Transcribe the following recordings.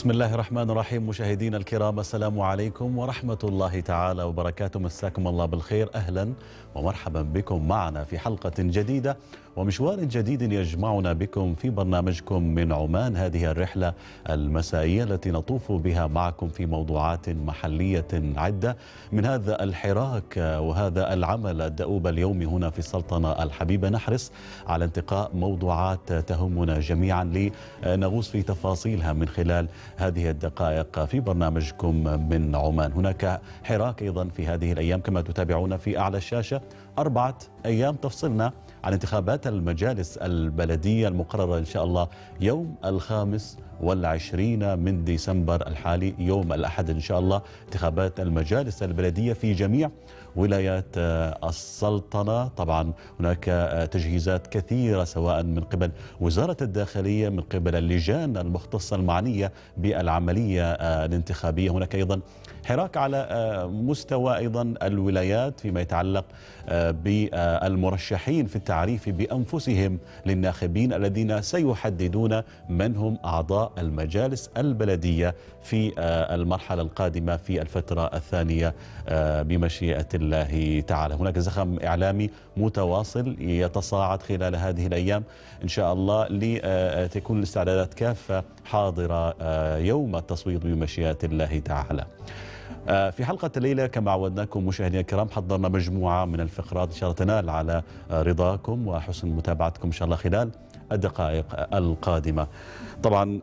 بسم الله الرحمن الرحيم مشاهدينا الكرام السلام عليكم ورحمة الله تعالى وبركاته مساكم الله بالخير أهلا ومرحبا بكم معنا في حلقة جديدة ومشوار جديد يجمعنا بكم في برنامجكم من عمان هذه الرحلة المسائية التي نطوف بها معكم في موضوعات محلية عدة من هذا الحراك وهذا العمل الدؤوب اليومي هنا في السلطنة الحبيبة نحرص على انتقاء موضوعات تهمنا جميعا لنغوص في تفاصيلها من خلال هذه الدقائق في برنامجكم من عمان. هناك حراك أيضا في هذه الأيام كما تتابعون في أعلى الشاشة. أربعة أيام تفصلنا عن انتخابات المجالس البلدية المقررة إن شاء الله يوم الخامس والعشرين من ديسمبر الحالي يوم الأحد إن شاء الله. انتخابات المجالس البلدية في جميع ولايات السلطنة. طبعا هناك تجهيزات كثيرة سواء من قبل وزارة الداخلية من قبل اللجان المختصة المعنية بالعملية الانتخابية. هناك أيضا حراك على مستوى أيضا الولايات فيما يتعلق بالمرشحين في التعريف بأنفسهم للناخبين الذين سيحددون من هم أعضاء المجالس البلدية في المرحلة القادمة في الفترة الثانية بمشيئة الله تعالى. هناك زخم إعلامي متواصل يتصاعد خلال هذه الأيام. إن شاء الله لتكون الاستعدادات كافة حاضرة يوم التصويت بمشيئة الله تعالى. في حلقة الليلة كما عودناكم مشاهدينا الكرام حضرنا مجموعة من الفقرات إن شاء الله تنال على رضاكم وحسن متابعتكم إن شاء الله خلال الدقائق القادمة. طبعا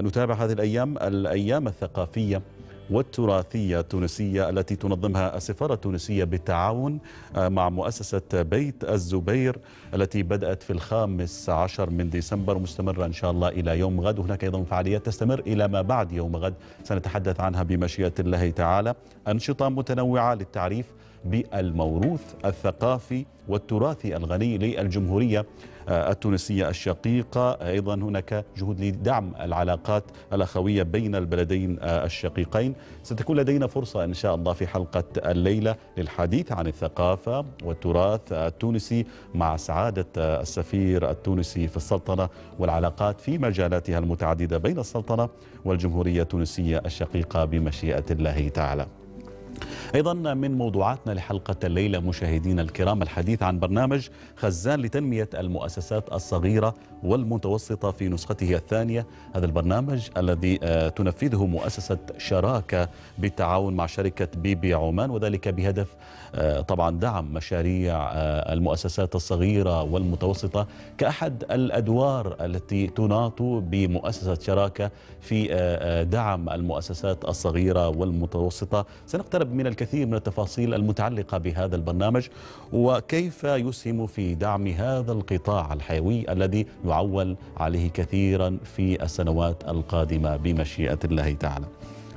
نتابع هذه الأيام الأيام الثقافية والتراثية التونسية التي تنظمها السفارة التونسية بالتعاون مع مؤسسة بيت الزبير التي بدأت في الخامس عشر من ديسمبر مستمرة إن شاء الله إلى يوم غد. وهناك أيضا فعاليات تستمر إلى ما بعد يوم غد. سنتحدث عنها بمشيئة الله تعالى. أنشطة متنوعة للتعريف بالموروث الثقافي والتراثي الغني للجمهورية التونسية الشقيقة. أيضا هناك جهود لدعم العلاقات الأخوية بين البلدين الشقيقين. ستكون لدينا فرصة إن شاء الله في حلقة الليلة للحديث عن الثقافة والتراث التونسي مع سعادة السفير التونسي في السلطنة والعلاقات في مجالاتها المتعددة بين السلطنة والجمهورية التونسية الشقيقة بمشيئة الله تعالى. أيضا من موضوعاتنا لحلقة الليلة مشاهدينا الكرام الحديث عن برنامج خزان لتنمية المؤسسات الصغيرة والمتوسطة في نسخته الثانية. هذا البرنامج الذي تنفذه مؤسسة شراكة بالتعاون مع شركة بيبي عمان وذلك بهدف طبعا دعم مشاريع المؤسسات الصغيرة والمتوسطة كأحد الأدوار التي تناط بمؤسسة شراكة في دعم المؤسسات الصغيرة والمتوسطة. سنقترب من الكثير من التفاصيل المتعلقة بهذا البرنامج وكيف يسهم في دعم هذا القطاع الحيوي الذي يعول عليه كثيرا في السنوات القادمة بمشيئة الله تعالى.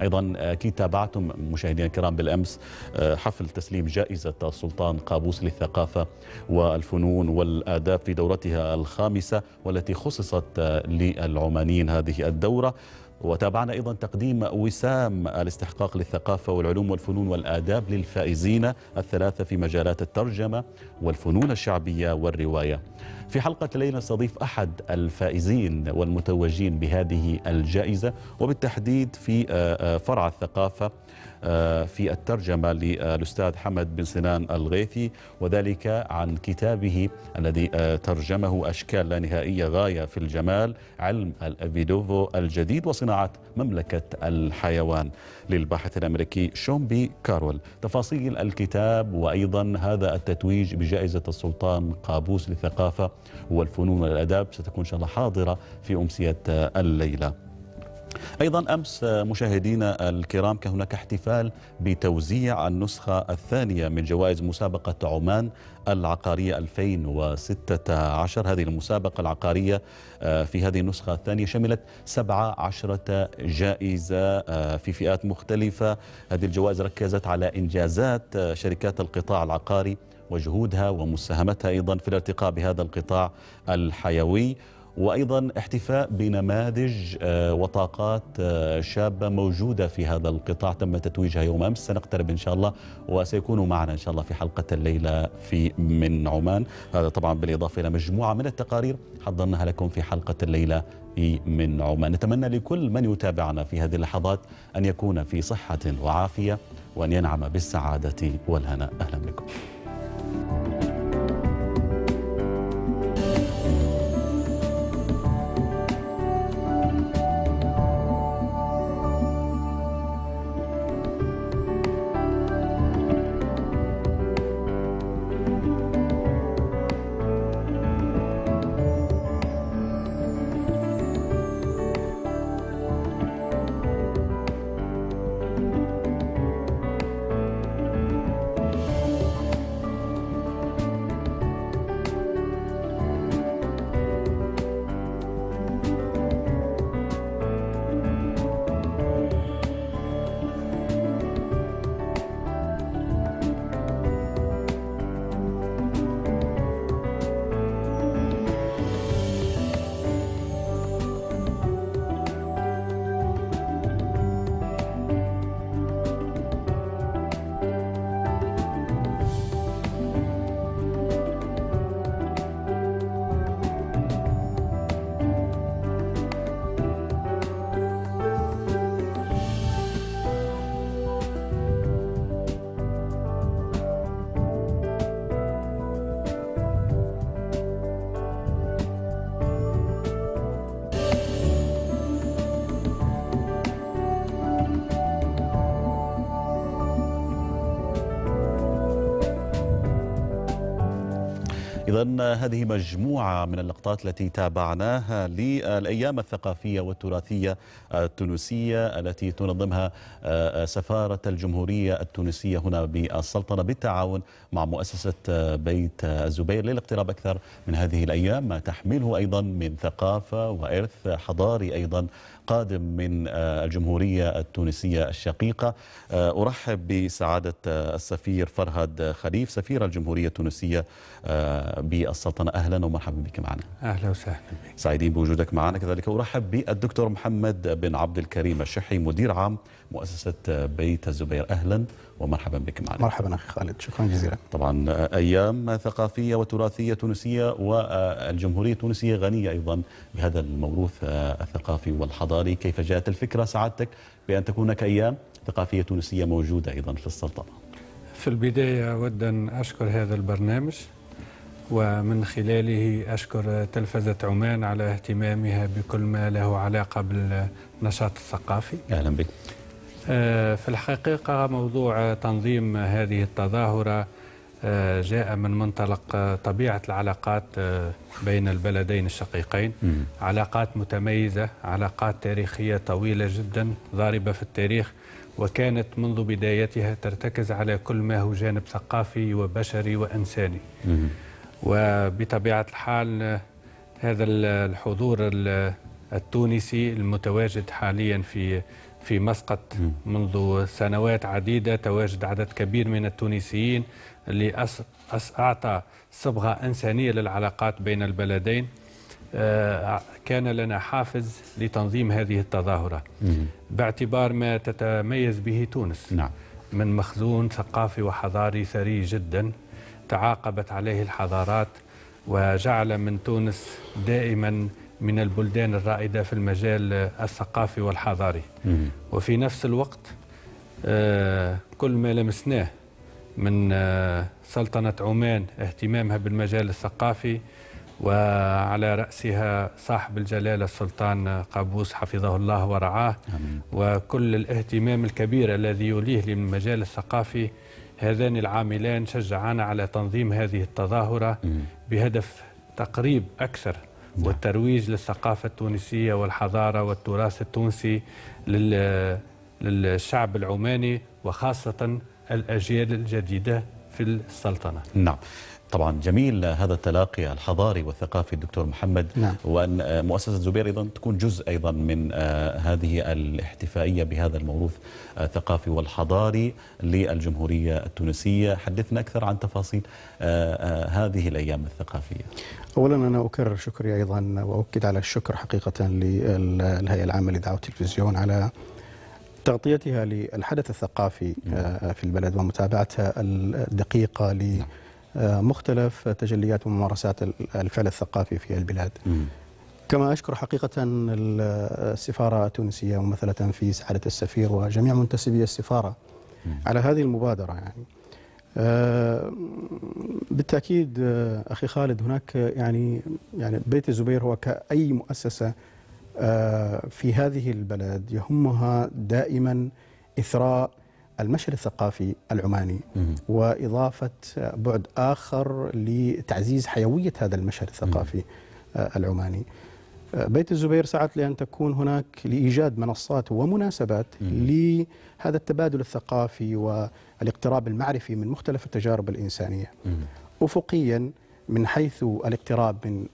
أيضا أكيد تابعتم مشاهدينا الكرام بالأمس حفل تسليم جائزة السلطان قابوس للثقافة والفنون والآداب في دورتها الخامسة والتي خصصت للعمانيين هذه الدورة. وتابعنا أيضا تقديم وسام الاستحقاق للثقافة والعلوم والفنون والآداب للفائزين الثلاثة في مجالات الترجمة والفنون الشعبية والرواية. في حلقة الليلة نستضيف أحد الفائزين والمتوجين بهذه الجائزة وبالتحديد في فرع الثقافة في الترجمة للأستاذ حمد بن سنان الغيثي وذلك عن كتابه الذي ترجمه أشكال لا نهائية غاية في الجمال علم الأفيدوفو الجديد وصناعة مملكة الحيوان للباحث الأمريكي شومبي كارول. تفاصيل الكتاب وأيضا هذا التتويج بجائزة السلطان قابوس للثقافة والفنون والأداب ستكون إن شاء الله حاضرة في أمسية الليلة. أيضا أمس مشاهدينا الكرام كان هناك احتفال بتوزيع النسخة الثانية من جوائز مسابقة عمان العقارية 2016 هذه المسابقة العقارية في هذه النسخة الثانية شملت 17 جائزة في فئات مختلفة. هذه الجوائز ركزت على إنجازات شركات القطاع العقاري وجهودها ومساهمتها أيضا في الارتقاء بهذا القطاع الحيوي. وأيضا احتفاء بنماذج آه، وطاقات آه، شابة موجودة في هذا القطاع تم تتويجها يوم أمس. سنقترب إن شاء الله وسيكونوا معنا إن شاء الله في حلقة الليلة في من عمان. هذا طبعا بالإضافة إلى مجموعة من التقارير حضرناها لكم في حلقة الليلة من عمان. نتمنى لكل من يتابعنا في هذه اللحظات أن يكون في صحة وعافية وأن ينعم بالسعادة والهناء أهلا بكم. إذا هذه مجموعة اللقطات التي تابعناها للأيام الثقافية والتراثية التونسية التي تنظمها سفارة الجمهورية التونسية هنا بالسلطنة بالتعاون مع مؤسسة بيت الزبير للاقتراب أكثر من هذه الأيام ما تحمله أيضا من ثقافة وإرث حضاري أيضا قادم من الجمهورية التونسية الشقيقة. أرحب بسعادة السفير فرهد خليف سفير الجمهورية التونسية بالسلطنة. أهلا ومرحبا بك معنا. أهلا وسهلا بك. سعيدين بوجودك معنا. كذلك أرحب بالدكتور محمد بن عبد الكريم الشحي مدير عام مؤسسة بيت الزبير. أهلا ومرحبا بك معنا. مرحبا أخي خالد. شكرا جزيلا. طبعا أيام ثقافية وتراثية تونسية والجمهورية التونسية غنية أيضا بهذا الموروث الثقافي والحضاري. كيف جاءت الفكرة؟ سعادتك بأن تكون هناك أيام ثقافية تونسية موجودة أيضا في السلطنة. في البداية أود أن أشكر هذا البرنامج. ومن خلاله أشكر تلفزة عمان على اهتمامها بكل ما له علاقة بالنشاط الثقافي أهلا بك في الحقيقة موضوع تنظيم هذه التظاهرة جاء من منطلق طبيعة العلاقات بين البلدين الشقيقين. علاقات متميزة علاقات تاريخية طويلة جدا ضاربة في التاريخ وكانت منذ بدايتها ترتكز على كل ما هو جانب ثقافي وبشري وإنساني. وبطبيعة الحال هذا الحضور التونسي المتواجد حاليا في في مسقط منذ سنوات عديدة تواجد عدد كبير من التونسيين اللي أعطى صبغة إنسانية للعلاقات بين البلدين. كان لنا حافز لتنظيم هذه التظاهرة باعتبار ما تتميز به تونس. نعم. من مخزون ثقافي وحضاري ثري جدا. تعاقبت عليه الحضارات وجعل من تونس دائما من البلدان الرائدة في المجال الثقافي والحضاري. وفي نفس الوقت كل ما لمسناه من سلطنة عمان اهتمامها بالمجال الثقافي وعلى رأسها صاحب الجلالة السلطان قابوس حفظه الله ورعاه. وكل الاهتمام الكبير الذي يوليه للمجال الثقافي هذان العاملان شجعانا على تنظيم هذه التظاهرة بهدف تقريب أكثر والترويج للثقافة التونسية والحضارة والتراث التونسي للشعب العماني وخاصة الأجيال الجديدة في السلطنة. نعم. طبعا جميل هذا التلاقي الحضاري والثقافي الدكتور محمد نعم. وأن مؤسسة زبير أيضا تكون جزء أيضا من هذه الاحتفائية بهذا الموروث الثقافي والحضاري للجمهورية التونسية. حدثنا أكثر عن تفاصيل هذه الأيام الثقافية. أولا أنا أكرر شكري أيضا وأؤكد على الشكر حقيقة للهيئة العامة لدعوة التلفزيون على تغطيتها للحدث الثقافي في البلد ومتابعتها الدقيقة لمختلف تجليات وممارسات الفعل الثقافي في البلاد. كما أشكر حقيقة السفارة التونسية ممثلة في سعادة السفير وجميع منتسبي السفارة على هذه المبادرة يعني. بالتأكيد أخي خالد هناك يعني يعني بيت الزبير هو كأي مؤسسة في هذه البلد يهمها دائما إثراء المشهد الثقافي العماني وإضافة بعد آخر لتعزيز حيوية هذا المشهد الثقافي العماني. بيت الزبير سعت لأن تكون هناك لإيجاد منصات ومناسبات لهذا التبادل الثقافي والاقتراب المعرفي من مختلف التجارب الإنسانية. أفقيا من حيث الاقتراب من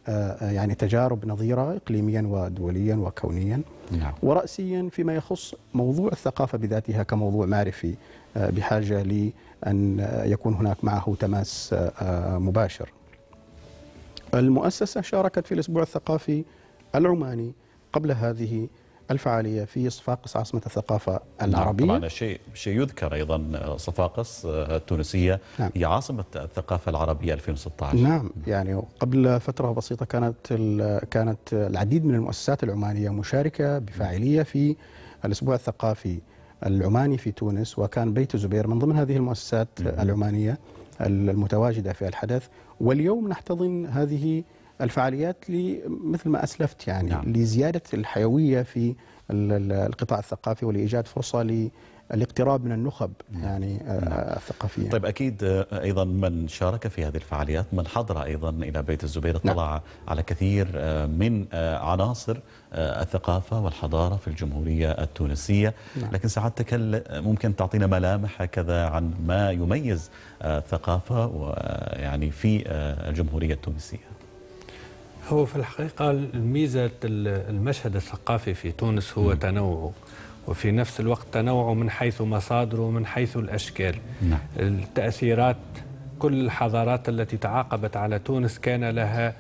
يعني تجارب نظيرة إقليميا ودوليا وكونيا نعم. ورأسيا فيما يخص موضوع الثقافة بذاتها كموضوع معرفي بحاجة لأن يكون هناك معه تماس مباشر المؤسسة شاركت في الأسبوع الثقافي العماني قبل هذه الفعالية في صفاقس عاصمة الثقافة العربية. نعم طبعا شيء شيء يذكر أيضا صفاقس التونسية نعم. هي عاصمة الثقافة العربية 2016 نعم يعني قبل فترة بسيطة كانت كانت العديد من المؤسسات العمانية مشاركة بفاعلية في الأسبوع الثقافي العماني في تونس وكان بيت زبير من ضمن هذه المؤسسات العمانية المتواجدة في الحدث. واليوم نحتضن هذه الفعاليات مثل ما أسلفت يعني نعم. لزيادة الحيوية في القطاع الثقافي ولإيجاد فرصة للاقتراب من النخب يعني نعم. الثقافية. طيب أكيد أيضا من شارك في هذه الفعاليات من حضر أيضا إلى بيت الزبير اطلع نعم. على كثير من عناصر الثقافة والحضارة في الجمهورية التونسية، نعم. لكن سعادتك ممكن تعطينا ملامح هكذا عن ما يميز الثقافة ويعني في الجمهورية التونسية. هو في الحقيقة الميزة المشهد الثقافي في تونس هو. تنوعه وفي نفس الوقت تنوعه من حيث مصادره ومن حيث الأشكال نعم. التأثيرات كل الحضارات التي تعاقبت على تونس كان لها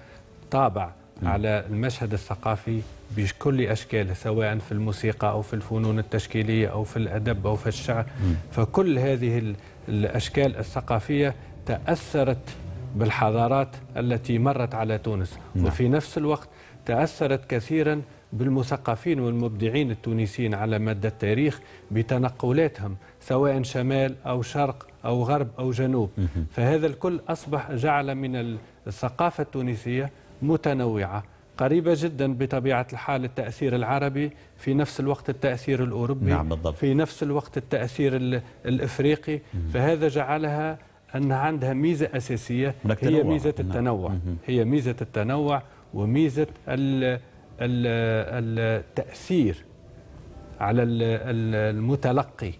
طابع م. على المشهد الثقافي بكل أشكاله سواء في الموسيقى أو في الفنون التشكيلية أو في الأدب أو في الشعر م. فكل هذه الأشكال الثقافية تأثرت بالحضارات التي مرت على تونس. نعم. وفي نفس الوقت تأثرت كثيرا بالمثقفين والمبدعين التونسيين على مدى التاريخ بتنقلاتهم سواء شمال أو شرق أو غرب أو جنوب. فهذا الكل أصبح جعل من الثقافة التونسية متنوعة قريبة جدا بطبيعة الحال التأثير العربي في نفس الوقت التأثير الأوروبي نعم بالضبط. في نفس الوقت التأثير الإفريقي. فهذا جعلها أن عندها ميزة أساسية هي ميزة التنوع. هي ميزة التنوع وميزة التأثير على المتلقي.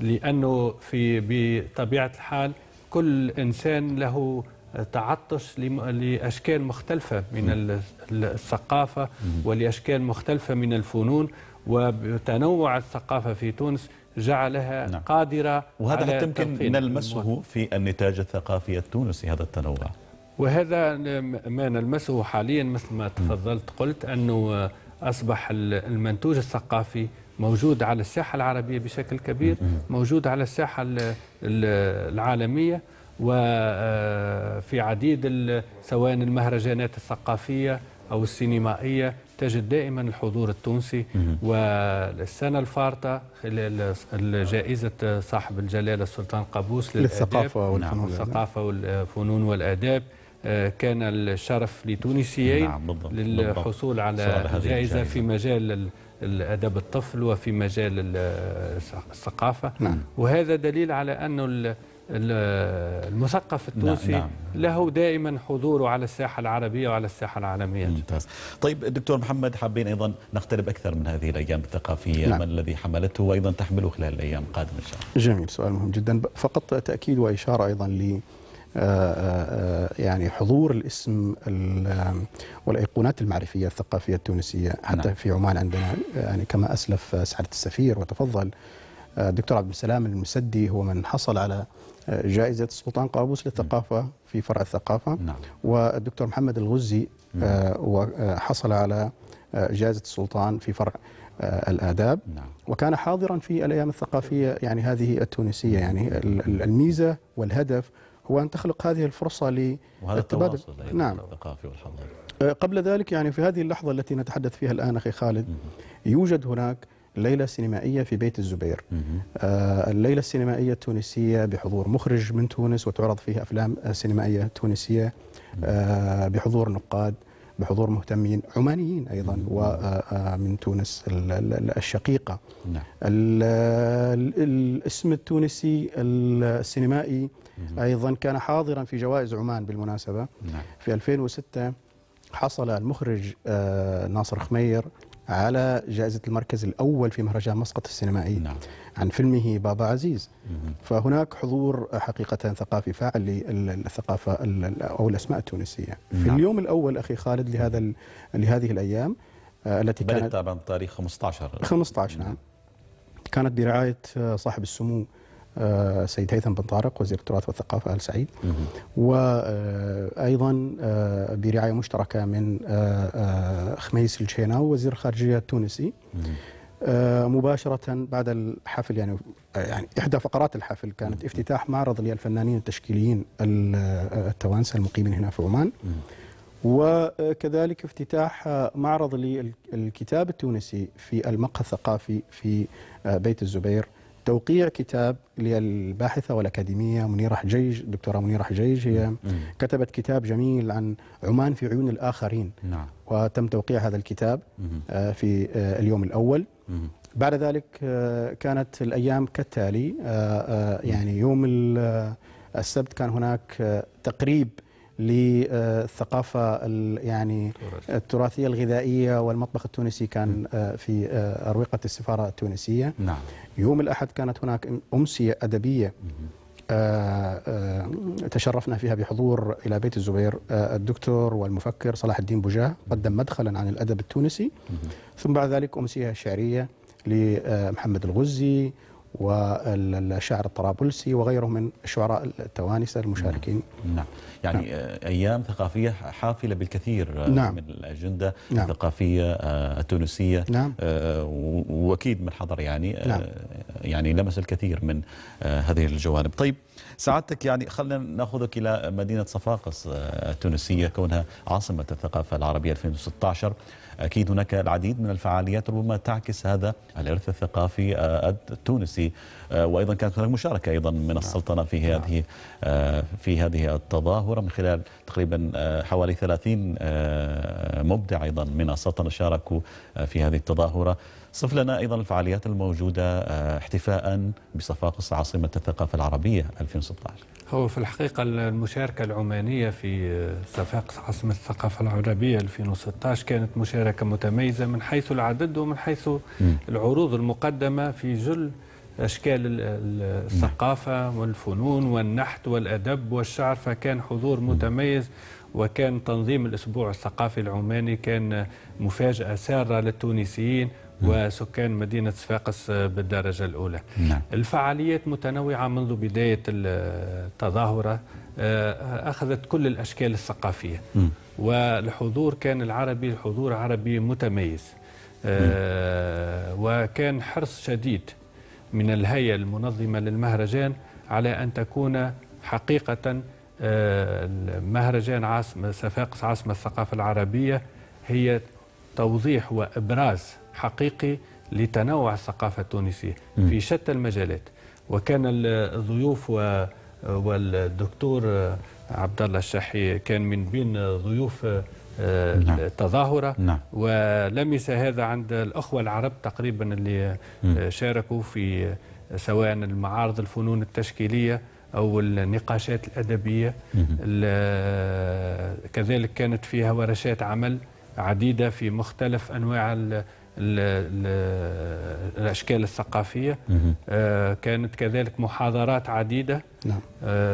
لأنه في بطبيعة الحال كل إنسان له تعطش لأشكال مختلفة من الثقافة ولأشكال مختلفة من الفنون. وتنوع الثقافة في تونس جعلها نعم. قادرة وهذا حتى يمكن نلمسه في النتاج الثقافي التونسي هذا التنوع. وهذا ما نلمسه حاليا مثل ما تفضلت قلت أنه أصبح المنتوج الثقافي موجود على الساحة العربية بشكل كبير موجود على الساحة العالمية وفي عديد سواء المهرجانات الثقافية أو السينمائية تجد دائما الحضور التونسي والسنة الفارطة خلال جائزة صاحب الجلالة السلطان قابوس للثقافة والفنون الثقافة والفنون والآداب. كان الشرف لتونسيين نعم بالضبط للحصول على جائزة في مجال الأدب الطفل وفي مجال الثقافة. نعم. وهذا دليل على أنه المثقف التونسي نعم نعم. له دائما حضوره على الساحة العربية وعلى الساحة العالمية ممتاز طيب دكتور محمد حابين أيضا نقترب أكثر من هذه الأيام الثقافية نعم. ما الذي حملته وأيضا تحمله خلال الأيام القادمة إن شاء الله جميل سؤال مهم جدا فقط تأكيد وإشارة أيضا ل يعني حضور الاسم والأيقونات المعرفية الثقافية التونسية حتى نعم. في عمان عندنا يعني كما أسلف سعادة السفير وتفضل الدكتور عبد السلام المسدي هو من حصل على جائزة السلطان قابوس للثقافة في فرع الثقافة نعم. والدكتور محمد الغزي نعم. حصل على جائزة السلطان في فرع الآداب نعم. وكان حاضرا في الأيام الثقافية يعني هذه التونسية يعني الميزة والهدف هو أن تخلق هذه الفرصة للتبادل نعم الثقافي والحضاري قبل ذلك يعني في هذه اللحظة التي نتحدث فيها الآن أخي خالد يوجد هناك ليلة سينمائية في بيت الزبير. آه الليلة السينمائية التونسية بحضور مخرج من تونس وتعرض فيه أفلام سينمائية تونسية آه بحضور نقاد بحضور مهتمين عمانيين أيضا ومن تونس الشقيقة. نعم. الاسم التونسي السينمائي أيضا كان حاضرا في جوائز عمان بالمناسبة. نعم. في 2006 حصل المخرج ناصر خمير على جائزة المركز الأول في مهرجان مسقط السينمائي نعم. عن فيلمه بابا عزيز مم. فهناك حضور حقيقة ثقافي فاعل للثقافة أو الأسماء التونسية نعم. في اليوم الأول أخي خالد لهذا لهذه الأيام التي كانت طبعا تاريخ 15 15 نعم كانت برعاية صاحب السمو آه، سيد هيثم بن طارق وزير التراث والثقافة آل سعيد. وأيضا آه، برعاية مشتركة من آه، خميس الشيناو وزير الخارجية التونسي. مباشرة بعد الحفل يعني يعني إحدى فقرات الحفل كانت افتتاح معرض للفنانين التشكيليين التوانسة المقيمين هنا في عمان. وكذلك افتتاح معرض للكتاب التونسي في المقهى الثقافي في بيت الزبير. توقيع كتاب للباحثة والأكاديمية منيرة حجيج الدكتورة منيرة حجيج هي مم. كتبت كتاب جميل عن عمان في عيون الآخرين نعم. وتم توقيع هذا الكتاب مم. في اليوم الأول مم. بعد ذلك كانت الأيام كالتالي يعني يوم السبت كان هناك تقريب للثقافة يعني التراثية الغذائية والمطبخ التونسي كان آه، في آه، أروقة السفارة التونسية. نعم. يوم الأحد كانت هناك أمسية أدبية آه، تشرفنا فيها بحضور إلى بيت الزبير الدكتور والمفكر صلاح الدين بوجاه قدم مدخلا عن الأدب التونسي. ثم بعد ذلك أمسية شعرية لمحمد الغزي والشاعر الطرابلسي وغيره من الشعراء التوانسة المشاركين نعم يعني نعم. أيام ثقافية حافلة بالكثير نعم. من الأجندة نعم. الثقافية آه، التونسية نعم. آه، وأكيد من حضر يعني آه، نعم. يعني لمس الكثير من هذه الجوانب طيب سعادتك يعني خلينا نأخذك إلى مدينة صفاقس التونسية كونها عاصمة الثقافة العربية 2016 أكيد هناك العديد من الفعاليات ربما تعكس هذا الإرث الثقافي آه، التونسي آه، وأيضا كانت هناك مشاركة أيضا من نعم. السلطنة في نعم. هذه آه، في هذه التظاهرة من خلال تقريبا حوالي 30 مبدع أيضا من السلطنة شاركوا في هذه التظاهرة صف لنا أيضا الفعاليات الموجودة احتفاء بصفاقس عاصمة الثقافة العربية 2016 هو في الحقيقة المشاركة العمانية في صفاقس عاصمة الثقافة العربية 2016 كانت مشاركة متميزة من حيث العدد ومن حيث العروض المقدمة في جل أشكال الثقافة والفنون والنحت والأدب والشعر فكان حضور متميز وكان تنظيم الأسبوع الثقافي العماني كان مفاجأة سارة للتونسيين وسكان مدينة صفاقس بالدرجة الأولى. نعم. الفعاليات متنوعة منذ بداية التظاهرة آه، أخذت كل الأشكال الثقافية. م. والحضور كان العربي الحضور عربي متميز. آه، وكان حرص شديد من الهيئة المنظمة للمهرجان على أن تكون حقيقة آه، مهرجان عاصمة صفاقس عاصمة الثقافة العربية هي توضيح وإبراز حقيقي لتنوع الثقافة التونسية في شتى المجالات وكان الضيوف والدكتور عبد الله الشحي كان من بين ضيوف آه، نعم. التظاهرة نعم. ولمس هذا عند الأخوة العرب تقريبا اللي م. شاركوا في سواء المعارض الفنون التشكيلية أو النقاشات الأدبية كذلك كانت فيها ورشات عمل عديدة في مختلف أنواع الأشكال الثقافية. كانت كذلك محاضرات عديدة. نعم.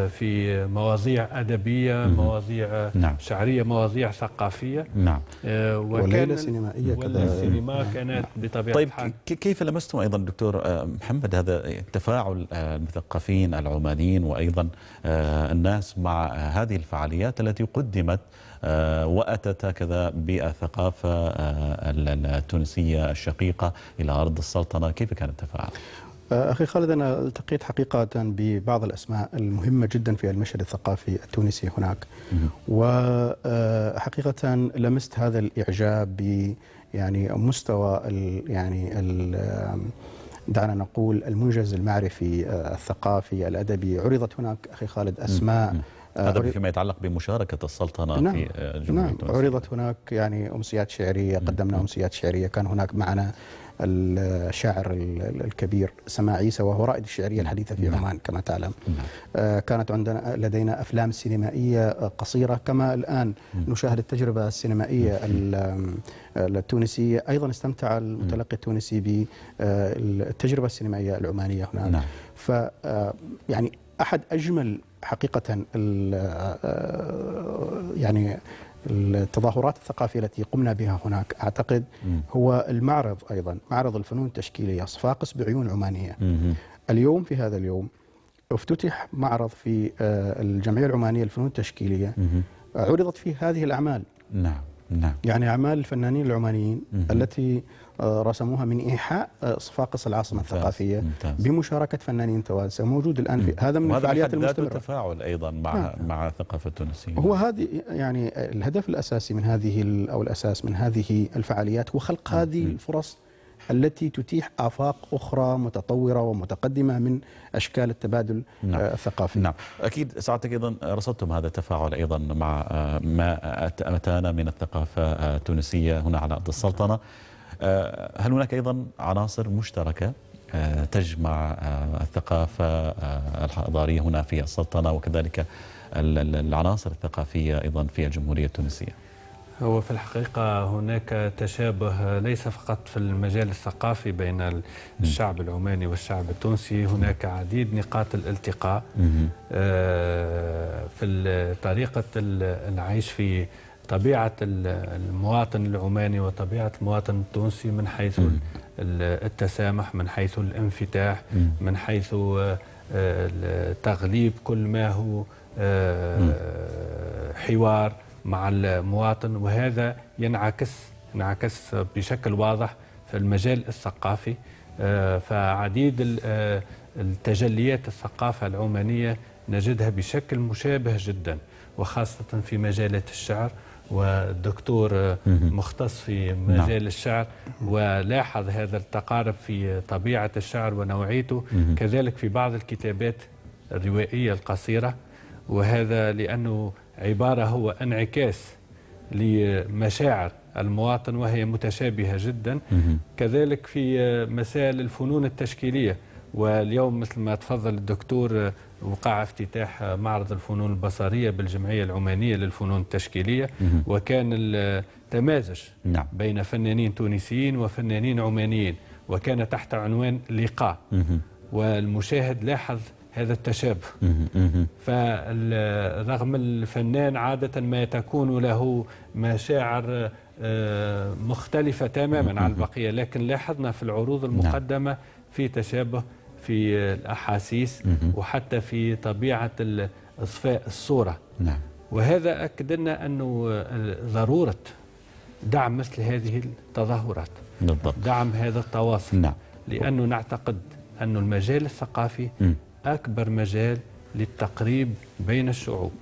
في مواضيع أدبية مواضيع نعم. شعرية مواضيع ثقافية. نعم. وليلة سينمائية كذا السينما كانت بطبيعة طيب الحال. كيف لمستم أيضا دكتور؟ محمد هذا تفاعل المثقفين العمانيين وأيضا الناس مع هذه الفعاليات التي قدمت آه، وأتت هكذا بالثقافة آه، التونسية الشقيقة إلى أرض السلطنة. كيف كان التفاعل؟ آه، أخي خالد أنا التقيت حقيقة ببعض الأسماء المهمة جدا في المشهد الثقافي التونسي هناك. وحقيقة لمست هذا الإعجاب ب يعني مستوى ال يعني ال دعنا نقول المنجز المعرفي الثقافي الأدبي. عرضت هناك أخي خالد أسماء هذا فيما يتعلق بمشاركة السلطنة نعم في جمهورية نعم. تونس. عرضت هناك يعني أمسيات شعرية قدمنا أمسيات شعرية. كان هناك معنا الشاعر الكبير سماع عيسى وهو رائد الشعرية الحديثة في نعم. عمان كما تعلم. آه، كانت عندنا لدينا أفلام سينمائية قصيرة. كما الآن نشاهد التجربة السينمائية التونسية. أيضا استمتع المتلقي التونسي بالتجربة السينمائية العمانية هناك. نعم. ف آه، يعني أحد أجمل حقيقة يعني التظاهرات الثقافية التي قمنا بها هناك أعتقد هو المعرض أيضا معرض الفنون التشكيلية صفاقس بعيون عمانية. اليوم في هذا اليوم افتتح معرض في آه، الجمعية العمانية للفنون التشكيلية. عرضت فيه هذه الأعمال. نعم نعم. يعني أعمال الفنانين العمانيين التي آه، رسموها من إيحاء آه، صفاقس العاصمة ممتاز الثقافية ممتاز. بمشاركة فنانين توانسة موجود الآن في هذا من الفعاليات المستمرة. تفاعل أيضا مع نعم. مع الثقافة التونسية هو هذه يعني الهدف الأساسي من هذه أو الأساس من هذه الفعاليات هو خلق هذه الفرص التي تتيح آفاق أخرى متطورة ومتقدمة من أشكال التبادل نعم. آه، الثقافي. نعم. أكيد سعادتك أيضا رصدتم هذا التفاعل أيضا مع ما أتانا من الثقافة التونسية هنا على أرض السلطنة. آه، هل هناك أيضا عناصر مشتركة؟ آه، تجمع آه، الثقافة الحضارية هنا في السلطنة وكذلك العناصر الثقافية أيضا في الجمهورية التونسية. هو في الحقيقة هناك تشابه ليس فقط في المجال الثقافي بين الشعب العماني والشعب التونسي هناك عديد نقاط الالتقاء. في طريقة العيش في طبيعة المواطن العماني وطبيعة المواطن التونسي من حيث التسامح من حيث الانفتاح من حيث آه، تغليب كل ما هو آه، حوار مع المواطن. وهذا ينعكس ينعكس بشكل واضح في المجال الثقافي. آه، فعديد التجليات الثقافة العمانية نجدها بشكل مشابه جدا وخاصة في مجالات الشعر. والدكتور مختص في مجال نعم. الشعر ولاحظ هذا التقارب في طبيعة الشعر ونوعيته كذلك في بعض الكتابات الروائية القصيرة وهذا لأنه عبارة هو انعكاس لمشاعر المواطن وهي متشابهة جدا. كذلك في مسائل الفنون التشكيلية واليوم مثل ما تفضل الدكتور وقع افتتاح معرض الفنون البصرية بالجمعية العمانية للفنون التشكيلية وكان التمازج نعم. بين فنانين تونسيين وفنانين عمانيين وكان تحت عنوان لقاء. والمشاهد لاحظ هذا التشابه. فرغم الفنان عادة ما تكون له مشاعر آه، مختلفة تماما عن البقية لكن لاحظنا في العروض نعم. المقدمة في تشابه في الأحاسيس وحتى في طبيعة إصفاء الصورة نعم. وهذا أكد لنا أنه ضرورة دعم مثل هذه التظاهرات بالضبط. دعم هذا التواصل نعم. لأنه نعتقد أن المجال الثقافي م. أكبر مجال للتقريب بين الشعوب.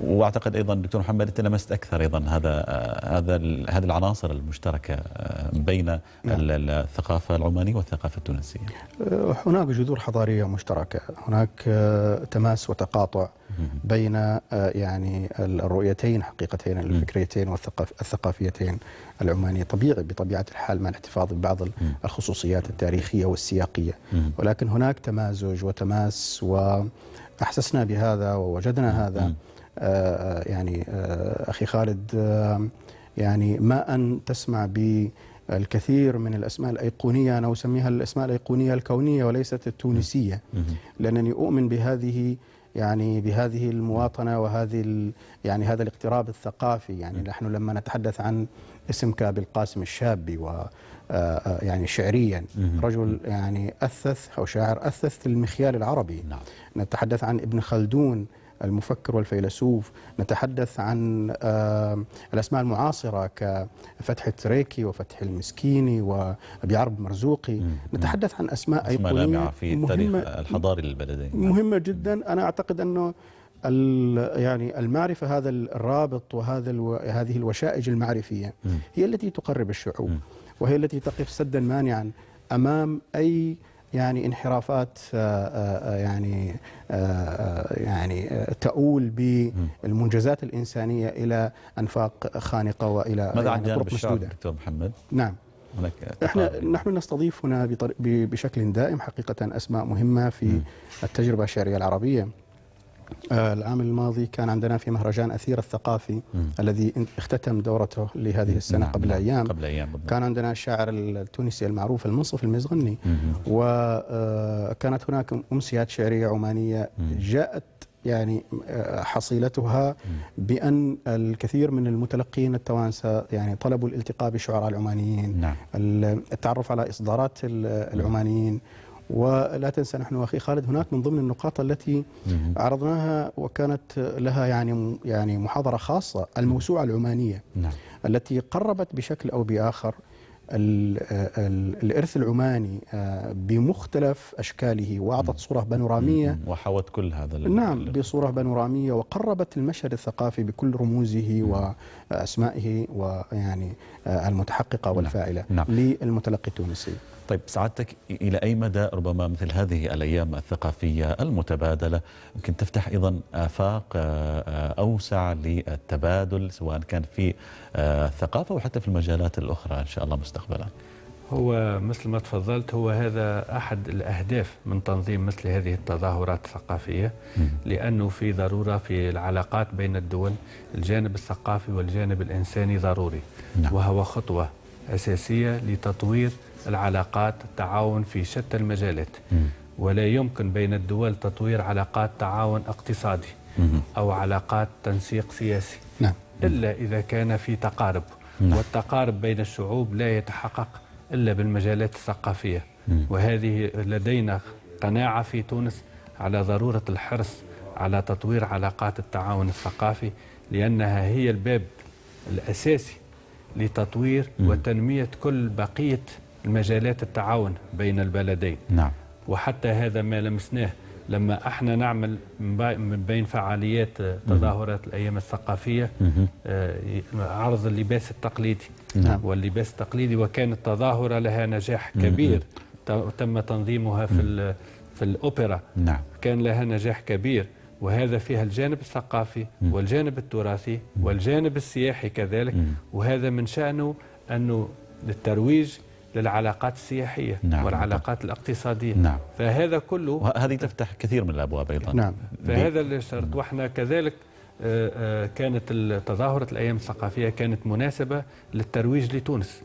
وأعتقد أيضا دكتور محمد أنت لمست أكثر أيضا هذا هذا هذه العناصر المشتركة آه، بين نعم. الثقافة العمانية والثقافة التونسية. آه، هناك جذور حضارية مشتركة. هناك آه، تماس وتقاطع. بين يعني الرؤيتين حقيقتين الفكريتين والثقافيتين العمانية. طبيعي بطبيعة الحال مع الاحتفاظ ببعض الخصوصيات التاريخية والسياقية. ولكن هناك تمازج وتماس و أحسسنا بهذا ووجدنا هذا. آه، يعني آه، أخي خالد آه، يعني ما أن تسمع ب الكثير من الأسماء الأيقونية أنا أسميها الأسماء الأيقونية الكونية وليست التونسية. لأنني أؤمن بهذه يعني بهذه المواطنة وهذه يعني هذا الاقتراب الثقافي. يعني نحن لما نتحدث عن اسم كابي القاسم الشابي و يعني شعريا رجل يعني أثث أو شاعر أثث المخيال العربي. نعم. نتحدث عن ابن خلدون المفكر والفيلسوف. نتحدث عن الأسماء المعاصرة كفتح التريكي وفتح المسكيني وأبي عرب مرزوقي نتحدث عن أسماء أيقونية في التاريخ الحضاري للبلدين مهمة جدا. أنا أعتقد أنه يعني المعرفة هذا الرابط وهذا هذه الوشائج المعرفية هي التي تقرب الشعوب وهي التي تقف سدا مانعا أمام أي يعني انحرافات يعني يعني تؤول بالمنجزات الإنسانية إلى أنفاق خانقة وإلى ماذا عن جانب الشعب دكتور محمد؟ نعم. إحنا نحن نستضيف هنا بشكل دائم حقيقة أسماء مهمة في التجربة الشعرية العربية. آه العام الماضي كان عندنا في مهرجان أثير الثقافي م. الذي اختتم دورته لهذه السنة نعم قبل أيام قبل أيام بالضبط. كان عندنا الشاعر التونسي المعروف المنصف المزغني وكانت آه هناك أمسيات شعرية عمانية م. جاءت يعني حصيلتها بأن الكثير من المتلقين التوانسة يعني طلبوا الالتقاء بالشعراء العمانيين نعم. التعرف على إصدارات العمانيين ولا تنسى نحن أخي خالد هناك من ضمن النقاط التي عرضناها وكانت لها يعني يعني محاضرة خاصة الموسوعة العمانية. نعم. التي قربت بشكل أو بآخر الإرث العماني بمختلف أشكاله وأعطت صورة بانورامية. وحوت كل هذا نعم بصورة بانورامية وقربت المشهد الثقافي بكل رموزه وأسمائه ويعني المتحققة والفاعلة نعم. للمتلقي التونسي. طيب سعادتك إلى أي مدى ربما مثل هذه الأيام الثقافية المتبادلة يمكن تفتح أيضا آفاق أوسع للتبادل سواء كان في الثقافة وحتى في المجالات الأخرى إن شاء الله مستقبلا هو مثل ما تفضلت هو هذا أحد الأهداف من تنظيم مثل هذه التظاهرات الثقافية لأنه في ضرورة في العلاقات بين الدول الجانب الثقافي والجانب الإنساني ضروري نعم. وهو خطوة أساسية لتطوير العلاقات التعاون في شتى المجالات. ولا يمكن بين الدول تطوير علاقات تعاون اقتصادي أو علاقات تنسيق سياسي. نعم. إلا إذا كان في تقارب. نعم. والتقارب بين الشعوب لا يتحقق إلا بالمجالات الثقافية. وهذه لدينا قناعة في تونس على ضرورة الحرص على تطوير علاقات التعاون الثقافي لأنها هي الباب الأساسي لتطوير وتنمية كل بقية المجالات التعاون بين البلدين. نعم. وحتى هذا ما لمسناه لما إحنا نعمل من بين فعاليات تظاهرات الأيام الثقافية عرض اللباس التقليدي. نعم. واللباس التقليدي وكانت تظاهره لها نجاح كبير. تم تنظيمها في في الأوبرا. نعم. كان لها نجاح كبير. وهذا فيها الجانب الثقافي والجانب التراثي والجانب السياحي كذلك. وهذا من شأنه أنه للترويج للعلاقات السياحية نعم والعلاقات نعم. الاقتصادية. نعم. فهذا كله وهذه تفتح كثير من الأبواب أيضا. نعم. فهذا اللي شرط. وإحنا كذلك كانت تظاهرة الأيام الثقافية كانت مناسبة للترويج لتونس.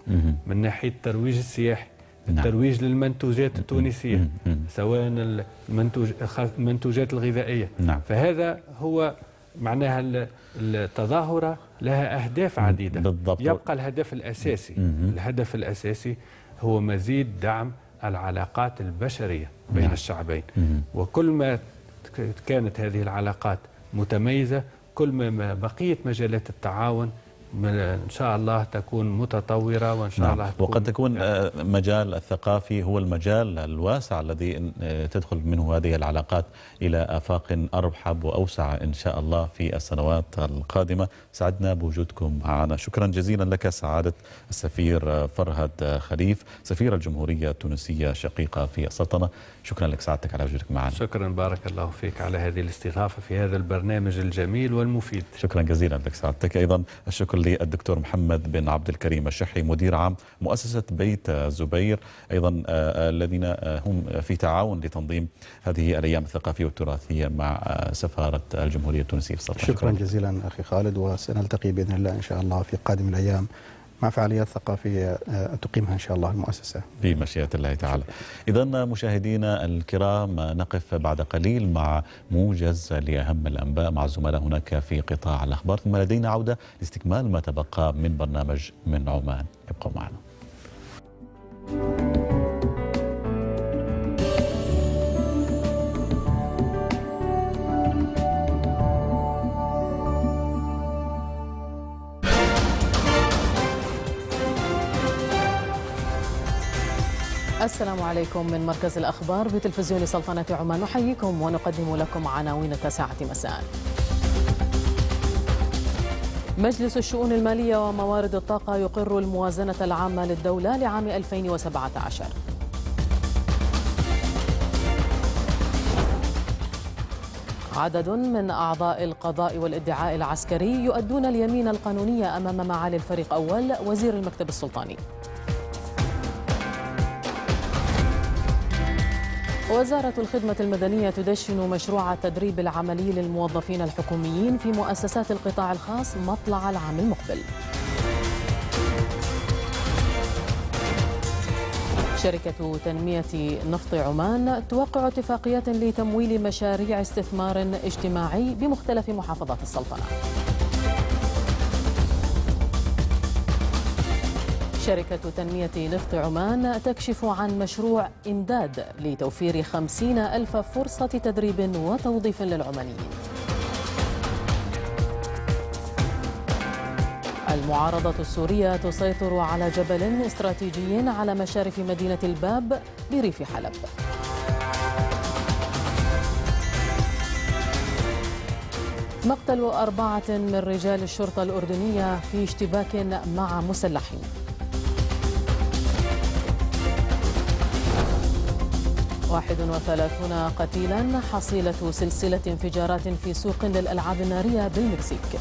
من ناحية الترويج السياحي نعم. الترويج للمنتوجات التونسية سواء المنتوج المنتوجات الغذائية. نعم. فهذا هو معناها التظاهرة لها أهداف عديدة. بالضبط. يبقى الهدف الأساسي. الهدف الأساسي هو مزيد دعم العلاقات البشرية بين نعم. الشعبين وكل ما كانت هذه العلاقات متميزة كل ما بقية مجالات التعاون إن شاء الله تكون متطورة وإن شاء نعم. الله تكون وقد تكون يعني مجال الثقافي هو المجال الواسع الذي تدخل منه هذه العلاقات إلى آفاق أرحب وأوسع إن شاء الله في السنوات القادمة. سعدنا بوجودكم معنا. شكرا جزيلا لك سعادة السفير فرهد خليف سفير الجمهورية التونسية الشقيقه في السلطنة. شكرا لك سعادتك على وجودك معنا. شكرا بارك الله فيك على هذه الاستضافة في هذا البرنامج الجميل والمفيد. شكرا جزيلا لك سعادتك. أيضا الشكر للدكتور محمد بن عبد الكريم الشحي مدير عام مؤسسة بيت زبير. أيضا الذين هم في تعاون لتنظيم هذه الأيام الثقافية والتراثية مع سفارة الجمهورية التونسية في شكرا, شكرا جزيلا أخي خالد وسنلتقي بإذن الله إن شاء الله في قادم الأيام. مع فعاليات ثقافية آه، تقيمها إن شاء الله المؤسسة. بمشيئة الله تعالى. إذا مشاهدينا الكرام نقف بعد قليل مع موجز لأهم الأنباء مع الزملاء هناك في قطاع الأخبار. ثم لدينا عودة لاستكمال ما تبقى من برنامج من عمان. ابقوا معنا. السلام عليكم من مركز الأخبار بتلفزيون سلطنة عمان. نحييكم ونقدم لكم عناوين التاسعة مساء. مجلس الشؤون المالية وموارد الطاقة يقر الموازنة العامة للدولة لعام 2017 عدد من أعضاء القضاء والادعاء العسكري يؤدون اليمين القانونية أمام معالي الفريق أول وزير المكتب السلطاني. وزارة الخدمة المدنية تدشن مشروع التدريب العملي للموظفين الحكوميين في مؤسسات القطاع الخاص مطلع العام المقبل. شركة تنمية نفط عمان توقع اتفاقيات لتمويل مشاريع استثمار اجتماعي بمختلف محافظات السلطنة. شركة تنمية نفط عمان تكشف عن مشروع إمداد لتوفير خمسين ألف فرصة تدريب وتوظيف للعمانيين. المعارضة السورية تسيطر على جبل استراتيجي على مشارف مدينة الباب بريف حلب. مقتل أربعة من رجال الشرطة الأردنية في اشتباك مع مسلحين. واحد وثلاثون قتيلا حصيلة سلسلة انفجارات في سوق للألعاب النارية بالمكسيك.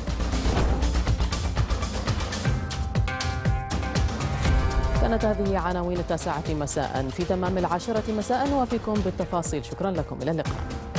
كانت هذه عناوين التاسعة مساء في تمام العاشرة مساء نوافيكم بالتفاصيل. شكرا لكم. إلى اللقاء.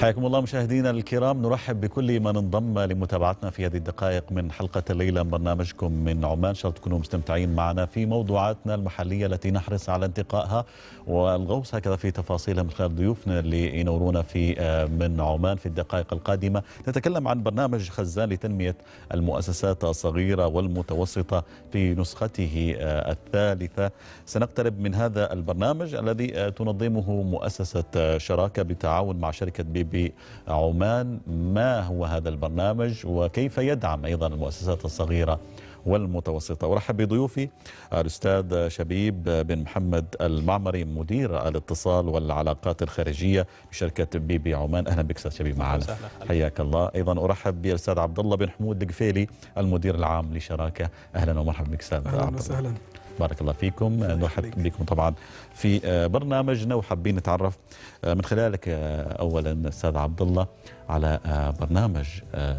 حياكم الله مشاهدينا الكرام. نرحب بكل من انضم لمتابعتنا في هذه الدقائق من حلقة الليلة من برنامجكم من عمان. شرط تكونوا مستمتعين معنا في موضوعاتنا المحلية التي نحرص على انتقائها والغوص هكذا في تفاصيلها من خلال ضيوفنا اللي ينورونا في من عمان في الدقائق القادمة. نتكلم عن برنامج خزان لتنمية المؤسسات الصغيرة والمتوسطة في نسخته الثالثة. سنقترب من هذا البرنامج الذي تنظمه مؤسسة شراكة بالتعاون مع شركة بي بعمان ما هو هذا البرنامج وكيف يدعم أيضا المؤسسات الصغيرة والمتوسطة؟ أرحب بضيوفي الأستاذ شبيب بن محمد المعمري مدير الاتصال والعلاقات الخارجية بشركة بي بي عمان. أهلا بك أستاذ شبيب معنا. حياك الله. أيضا أرحب بالأستاذ عبد الله بن حمود القفيلي المدير العام لشراكة. أهلا ومرحبا بك أستاذ أهلا وسهلا. بارك الله فيكم. نرحب بكم طبعا في برنامجنا وحابين نتعرف. من خلالك اولا أستاذ عبد الله على برنامج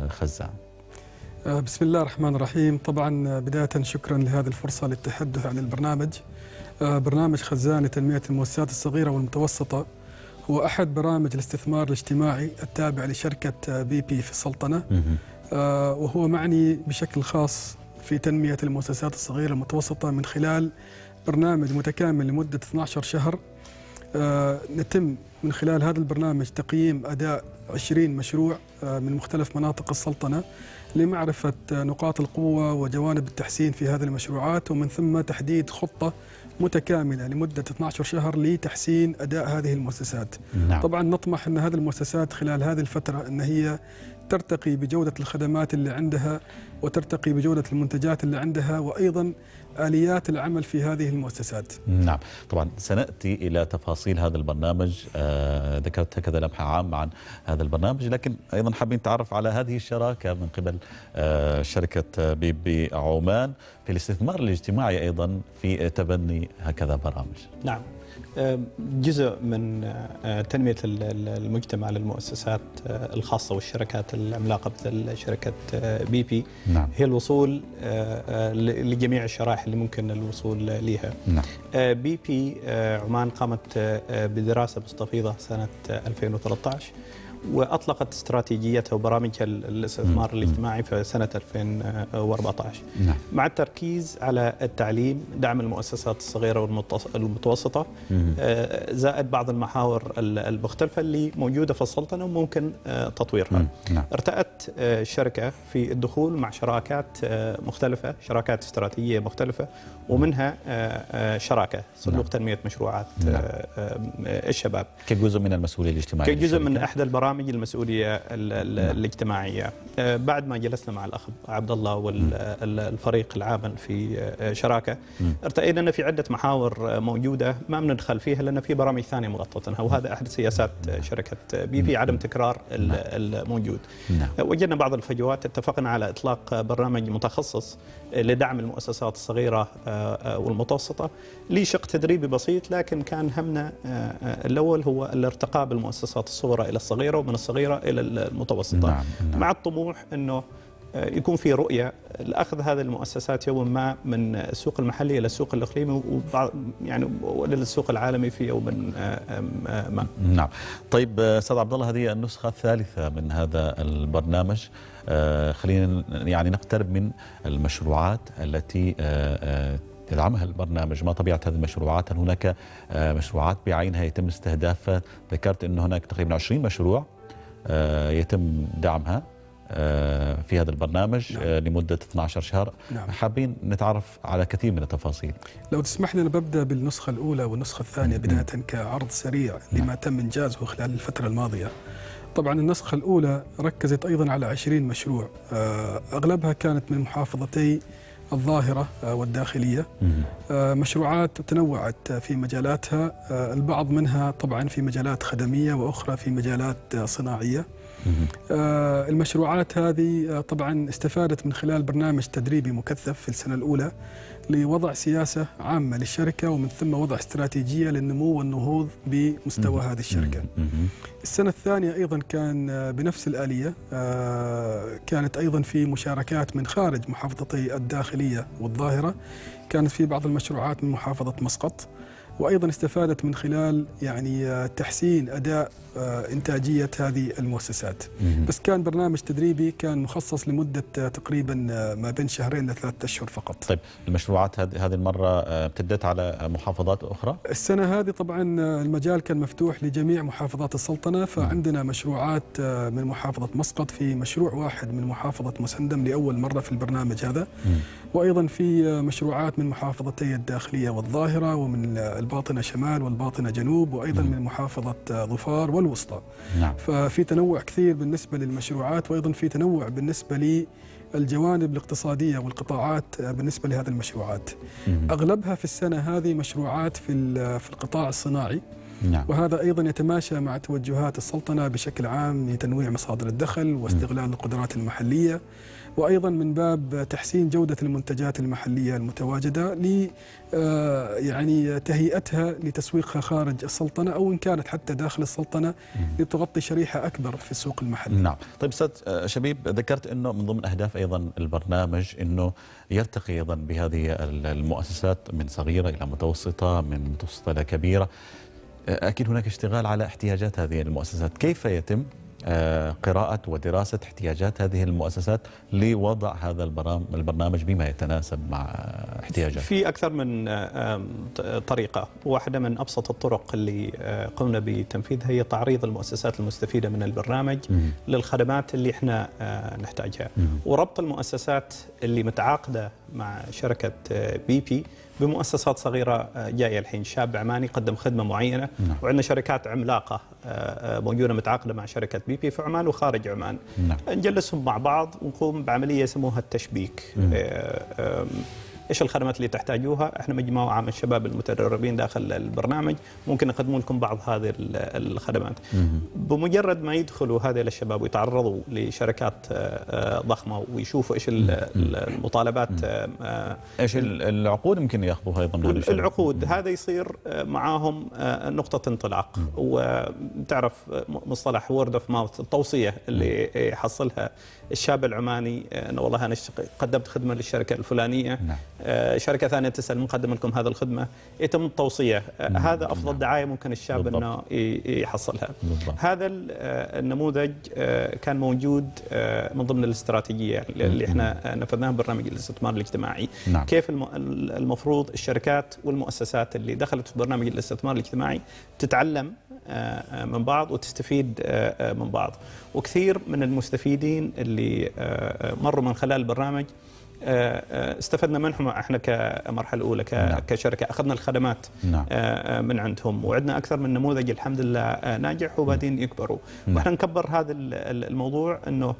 خزان. بسم الله الرحمن الرحيم. طبعا بداية شكرا لهذه الفرصة للتحدث عن البرنامج. برنامج خزان لتنمية المؤسسات الصغيرة والمتوسطة هو أحد برامج الاستثمار الاجتماعي التابع لشركة بي بي في السلطنه وهو معني بشكل خاص في تنمية المؤسسات الصغيرة المتوسطة من خلال برنامج متكامل لمدة 12 شهر آه نتم من خلال هذا البرنامج تقييم أداء 20 مشروع آه من مختلف مناطق السلطنة لمعرفة آه نقاط القوة وجوانب التحسين في هذه المشروعات ومن ثم تحديد خطة متكاملة لمدة 12 شهر لتحسين أداء هذه المؤسسات نعم. طبعا نطمح أن هذه المؤسسات خلال هذه الفترة أن هي ترتقي بجودة الخدمات اللي عندها وترتقي بجودة المنتجات اللي عندها وأيضا آليات العمل في هذه المؤسسات. نعم. طبعا سنأتي إلى تفاصيل هذا البرنامج. آه ذكرت كذا لمحة عامة عن هذا البرنامج لكن أيضا حابين نتعرف على هذه الشراكة من قبل آه شركة بي بي عمان في الاستثمار الاجتماعي أيضا في تبني هكذا برامج. نعم. جزء من آه، تنمية المجتمع للمؤسسات آه، الخاصة والشركات العملاقة مثل شركة آه، بي بي نعم. هي الوصول لجميع الشرائح اللي ممكن الوصول لها نعم. بي بي عمان قامت بدراسة مستفيضة سنة 2013 وأطلقت استراتيجيتها وبرامجها الاستثمار الاجتماعي في سنة 2014 نعم. مع التركيز على التعليم دعم المؤسسات الصغيرة والمتوسطه آه، زائد بعض المحاور المختلفة اللي موجودة في السلطنة وممكن آه، تطويرها نعم. ارتأت آه، الشركة في الدخول مع شراكات مختلفة شراكات استراتيجية مختلفة ومنها شراكة صندوق نعم. تنمية مشروعات نعم. الشباب كجزء من المسؤولية الاجتماعية كجزء من إحدى البرامج برامج المسؤولية نعم. الاجتماعية آه، بعد ما جلسنا مع الأخ عبد الله والفريق العامل في آه، شراكة ارتئينا أن في عدة محاور موجودة ما بندخل فيها لأن في برامج ثانية مغطتها وهذا أحد سياسات شركة بي بي عدم تكرار نعم. الموجود نعم. وجدنا بعض الفجوات اتفقنا على إطلاق برنامج متخصص لدعم المؤسسات الصغيرة آه، والمتوسطة لي شق تدريبي بسيط لكن كان همنا الأول هو الارتقاء بالمؤسسات الصغرى إلى الصغيرة ومن الصغيرة إلى المتوسطة نعم. نعم. مع الطموح آه، يكون في رؤية لأخذ هذه المؤسسات يوما ما من السوق المحلي إلى السوق الإقليمي وبعض يعني للسوق العالمي في يوم آه، ما. نعم. طيب آه، أستاذ عبد الله هذه النسخة الثالثة من هذا البرنامج خلينا يعني نقترب من المشروعات التي يدعمها البرنامج. ما طبيعة هذه المشروعات؟ هل هناك آه، مشروعات بعينها؟ يتم استهدافها ذكرت أن هناك تقريبا 20 مشروع آه، يتم دعمها آه، في هذا البرنامج نعم. لمدة 12 شهر. نعم. حابين نتعرف على كثير من التفاصيل. لو تسمح لي أنا ببدأ بالنسخة الأولى والنسخة الثانية بداية كعرض سريع نعم. لما تم إنجازه خلال الفترة الماضية. طبعا النسخة الأولى ركزت أيضا على 20 مشروع. أغلبها كانت من محافظتي الظاهرة آه، والداخلية. آه، مشروعات تنوعت في مجالاتها. آه، البعض منها طبعا في مجالات خدمية وأخرى في مجالات صناعية. المشروعات هذه طبعا استفادت من خلال برنامج تدريبي مكثف في السنة الأولى. لوضع سياسة عامة للشركة ومن ثم وضع استراتيجية للنمو والنهوض بمستوى هذه الشركة. السنة الثانية أيضا كان بنفس الآلية آه، كانت أيضا في مشاركات من خارج محافظتي الداخلية والظاهرة. كانت في بعض المشروعات من محافظة مسقط. وأيضا استفادت من خلال يعني آه، تحسين أداء آه، إنتاجية هذه المؤسسات. بس كان برنامج تدريبي كان مخصص لمدة آه، تقريبا ما بين شهرين لثلاثة أشهر فقط. طيب المشروعات هذه المرة امتدت على محافظات أخرى؟ السنة هذه طبعا المجال كان مفتوح لجميع محافظات السلطنة فعندنا مشروعات من محافظة مسقط في مشروع واحد من محافظة مسندم لأول مرة في البرنامج هذا. وأيضا في مشروعات من محافظتي الداخلية والظاهرة ومن الباطنة شمال والباطنة جنوب وأيضا من محافظة ظفار والوسطى نعم. ففي تنوع كثير بالنسبة للمشروعات وأيضا في تنوع بالنسبة للجوانب الاقتصادية والقطاعات بالنسبة لهذه المشروعات مم. أغلبها في السنة هذه مشروعات في, في القطاع الصناعي نعم. وهذا أيضا يتماشى مع توجهات السلطنة بشكل عام لتنويع مصادر الدخل واستغلال القدرات المحلية وأيضا من باب تحسين جودة المنتجات المحلية المتواجدة ل آه، يعني تهيئتها لتسويقها خارج السلطنة أو إن كانت حتى داخل السلطنة لتغطي شريحة أكبر في السوق المحلي. نعم، طيب أستاذ آه، شبيب ذكرت إنه من ضمن أهداف أيضا البرنامج إنه يرتقي أيضا بهذه المؤسسات من صغيرة إلى متوسطة، من متوسطة إلى كبيرة. آه، أكيد هناك اشتغال على احتياجات هذه المؤسسات، كيف يتم قراءة ودراسة احتياجات هذه المؤسسات لوضع هذا البرنامج بما يتناسب مع احتياجات في أكثر من آه، طريقة واحدة من أبسط الطرق اللي آه، قمنا بتنفيذها هي تعريض المؤسسات المستفيدة من البرنامج م. للخدمات اللي إحنا نحتاجها م. وربط المؤسسات اللي متعاقدة مع شركة بي بي بمؤسسات صغيرة آه، جاية الحين. شاب عماني قدم خدمة معينة. نعم. وعندنا شركات عملاقة آه، آه، موجودة متعاقدة مع شركة بي بي في عمان وخارج عمان. نعم. نجلسهم مع بعض ونقوم بعملية يسموها التشبيك. إيش الخدمات اللي تحتاجوها؟ إحنا مجموعة من الشباب المتدربين داخل البرنامج ممكن نقدم لكم بعض هذه ال- الخدمات. بمجرد ما يدخلوا هذه الشباب ويتعرضوا لشركات آه، آه، ضخمة ويشوفوا إيش ال- ال- المطالبات آه، إيش ال- العقود يمكن ياخذوها أيضا؟ العقود. هذا يصير معاهم نقطة انطلاق. وتعرف مصطلح word of mouth التوصية اللي يحصلها الشاب العماني إنه والله أنا قدمت خدمة للشركة الفلانية. نعم. آه، شركة ثانية تسأل من قدم لكم هذه الخدمة يتم التوصية آه، هذا أفضل دعاية ممكن الشاب بالضبط. إنه يحصلها بالضبط. هذا آه، النموذج كان موجود من ضمن الاستراتيجية اللي إحنا نفذناها برنامج الاستثمار الاجتماعي نعم. كيف الم- المفروض الشركات والمؤسسات اللي دخلت في برنامج الاستثمار الاجتماعي تتعلم من بعض وتستفيد من بعض وكثير من المستفيدين اللي مروا من خلال البرنامج استفدنا منهم إحنا كمرحلة أولى نعم. كشركة أخذنا الخدمات نعم. آه، آه، من عندهم وعندنا أكثر من نموذج الحمد لله آه، ناجح وبعدين يكبروا نعم. وإحنا نكبر هذا ال- ال- الموضوع إنه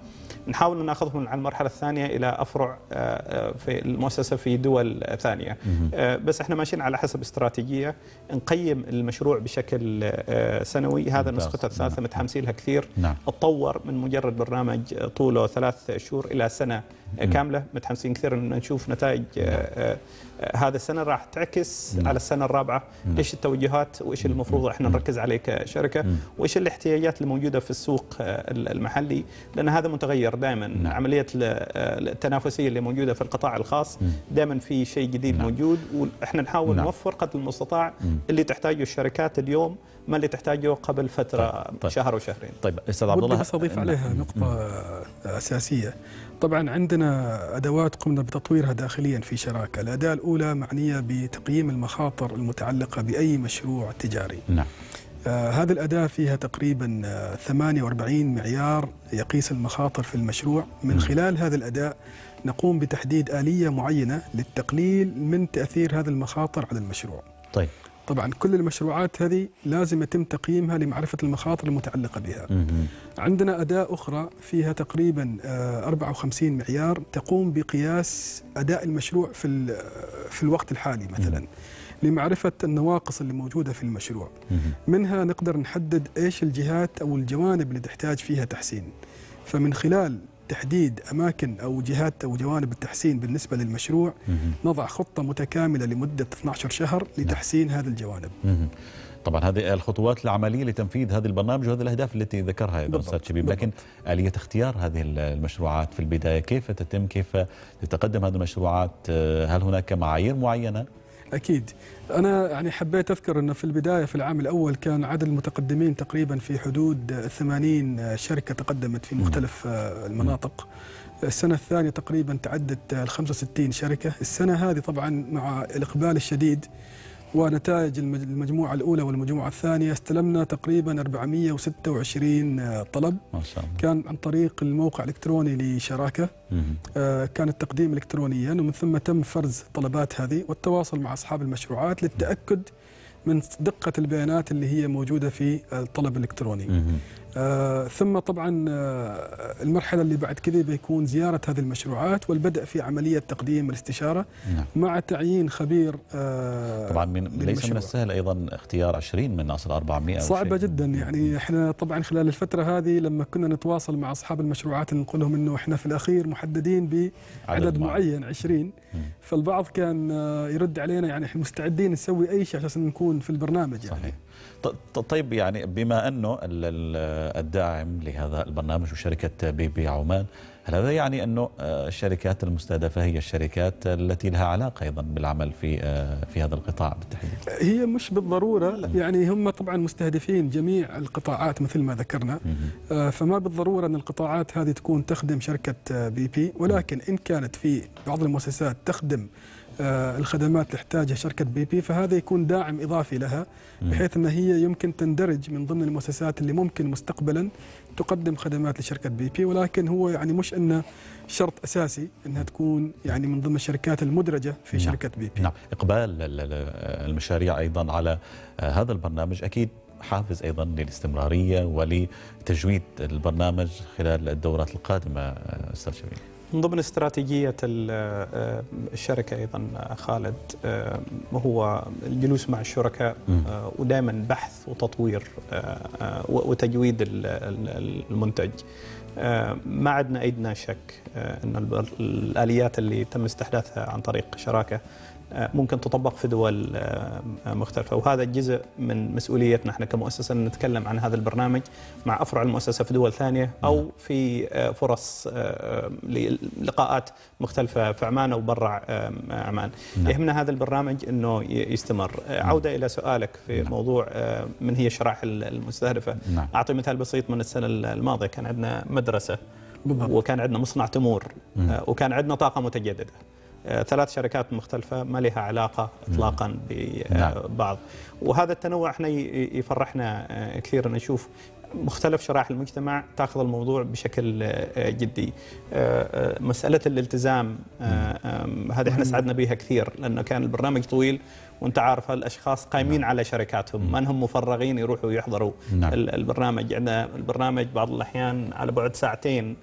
نحاول نأخذهم على المرحلة الثانية إلى أفرع آه، آه، في المؤسسة في دول ثانية. آه، بس إحنا ماشيين على حسب استراتيجية. نقيم المشروع بشكل سنوي. هذا. نسخته الثالثة متحمسين لها كثير. نعم. اتطور من مجرد برنامج طوله ثلاث شهور إلى سنة كاملة. متحمسين كثير إن نشوف نتائج هذا السنة راح تعكس على السنة الرابعة. إيش التوجهات وإيش المفروض إحنا نركز عليه كشركة؟ وإيش الاحتياجات الموجودة في السوق آه، المحلي؟ لأن هذا متغير دائما. نعم. عملية ال- آه، التنافسية اللي موجودة في القطاع الخاص دائما في شيء جديد نعم. موجود وإحنا نحاول نعم. نوفر قدر المستطاع اللي تحتاجه الشركات اليوم ما اللي تحتاجه قبل فترة طيب، طيب. شهر وشهرين. طيب أستاذ عبد الله بس اضيف نعم. عليها نقطة أساسية. طبعا عندنا أدوات قمنا بتطويرها داخليا في شراكة. الأداة الأولى معنية بتقييم المخاطر المتعلقة بأي مشروع تجاري. نعم. آه هذه الأداة فيها تقريبا آه 48 معيار يقيس المخاطر في المشروع. من خلال هذه الأداة نقوم بتحديد آلية معينة للتقليل من تأثير هذه المخاطر على المشروع. طيب. طبعا كل المشروعات هذه لازم يتم تقييمها لمعرفة المخاطر المتعلقة بها. عندنا أداة أخرى فيها تقريبا آه، 54 معيار تقوم بقياس أداء المشروع في ال- في الوقت الحالي مثلا لمعرفة النواقص اللي موجودة في المشروع. منها نقدر نحدد إيش الجهات أو الجوانب اللي تحتاج فيها تحسين فمن خلال تحديد أماكن أو جهات أو جوانب التحسين بالنسبة للمشروع. نضع خطة متكاملة لمدة 12 شهر لتحسين هذه الجوانب. طبعا هذه الخطوات العملية لتنفيذ هذه البرنامج وهذه الأهداف التي ذكرها أيضا أستاذ شبيب. لكن آلية اختيار هذه المشروعات في البداية كيف تتم؟ كيف تتقدم هذه المشروعات؟ آه، هل هناك معايير معينة؟ أكيد. أنا يعني حبيت أذكر إنه في البداية في العام الأول كان عدد المتقدمين تقريبا في حدود 80 شركة تقدمت في مختلف آه، المناطق. السنة الثانية تقريبا تعدت ال 65 شركة. السنة هذه طبعا مع الإقبال الشديد ونتائج المج- المجموعة الأولى والمجموعة الثانية استلمنا تقريبا 426 طلب ما شاء الله كان عن طريق الموقع الإلكتروني لشراكة مهم. آه، كان التقديم الكترونيا ومن ثم تم فرز الطلبات هذه والتواصل مع أصحاب المشروعات للتأكد من دقة البيانات اللي هي موجودة في الطلب الإلكتروني. آه ثم طبعا آه المرحلة اللي بعد كذا بيكون زيارة هذه المشروعات والبدء في عملية تقديم الاستشارة نعم مع تعيين خبير آه طبعا من ليس من. السهل أيضا اختيار 20 من اصل 400 أو صعبة شيء. جدا يعني إحنا طبعا خلال الفترة هذه لما كنا نتواصل مع أصحاب المشروعات نقول لهم إنه إحنا في الأخير محددين بعدد عدد معين. معين 20 فالبعض كان آه، يرد علينا يعني إحنا مستعدين نسوي أي شيء عشان نكون في البرنامج يعني صحيح طيب يعني بما أنه ال- ال- الداعم لهذا البرنامج وشركة بي بي عمان هل هذا يعني أنه آه، الشركات المستهدفة هي الشركات التي لها علاقة أيضا بالعمل في آه، في هذا القطاع بالتحديد؟ هي مش بالضرورة يعني هم طبعا مستهدفين جميع القطاعات مثل ما ذكرنا آه، فما بالضرورة أن القطاعات هذه تكون تخدم شركة آه، بي بي ولكن إن كانت في بعض المؤسسات تخدم الخدمات اللي تحتاجها شركة بي بي فهذا يكون داعم إضافي لها بحيث أن هي يمكن تندرج من ضمن المؤسسات اللي ممكن مستقبلا تقدم خدمات لشركة بي بي ولكن هو يعني مش أنه شرط أساسي أنها تكون يعني من ضمن الشركات المدرجة في نعم. شركة بي بي نعم إقبال ال- ال- المشاريع أيضا على آه، هذا البرنامج أكيد حافز أيضا للاستمرارية ولتجويد البرنامج خلال الدورات القادمة آه، أستاذ شبيب. من ضمن استراتيجية ال- الشركة أيضا خالد آه، هو الجلوس مع الشركاء آه، ودائما بحث وتطوير آه، آه، وتجويد ال- ال- المنتج. آه، ما عندنا أيدنا شك آه، أن الآليات اللي تم استحداثها عن طريق شراكة آه، ممكن تطبق في دول آه، مختلفة وهذا جزء من مسؤوليتنا إحنا كمؤسسة نتكلم عن هذا البرنامج مع أفرع المؤسسة في دول ثانية أو في آه، فرص آه، للقاءات مختلفة في عمان أو برا آه، عمان نعم. يهمنا هذا البرنامج أنه يستمر آه، عودة إلى سؤالك في نعم. موضوع آه، من هي الشرائح المستهدفة نعم. أعطي مثال بسيط من السنة الماضية كان عندنا مدرسة. وكان عندنا مصنع تمور. آه، وكان عندنا طاقة متجددة آه، ثلاث شركات مختلفة ما لها علاقة إطلاقا نعم. ببعض وهذا التنوع إحنا يفرحنا آه، كثير أن نشوف مختلف شرائح المجتمع تأخذ الموضوع بشكل آه، جدي. آه، آه، مسألة الالتزام آه، هذه إحنا سعدنا بها كثير لأنه كان البرنامج طويل وأنت عارف هالأشخاص قايمين على شركاتهم ما إنهم مفرغين يروحوا يحضروا نعم. ال- البرنامج. عندنا البرنامج بعض الأحيان على بعد ساعتين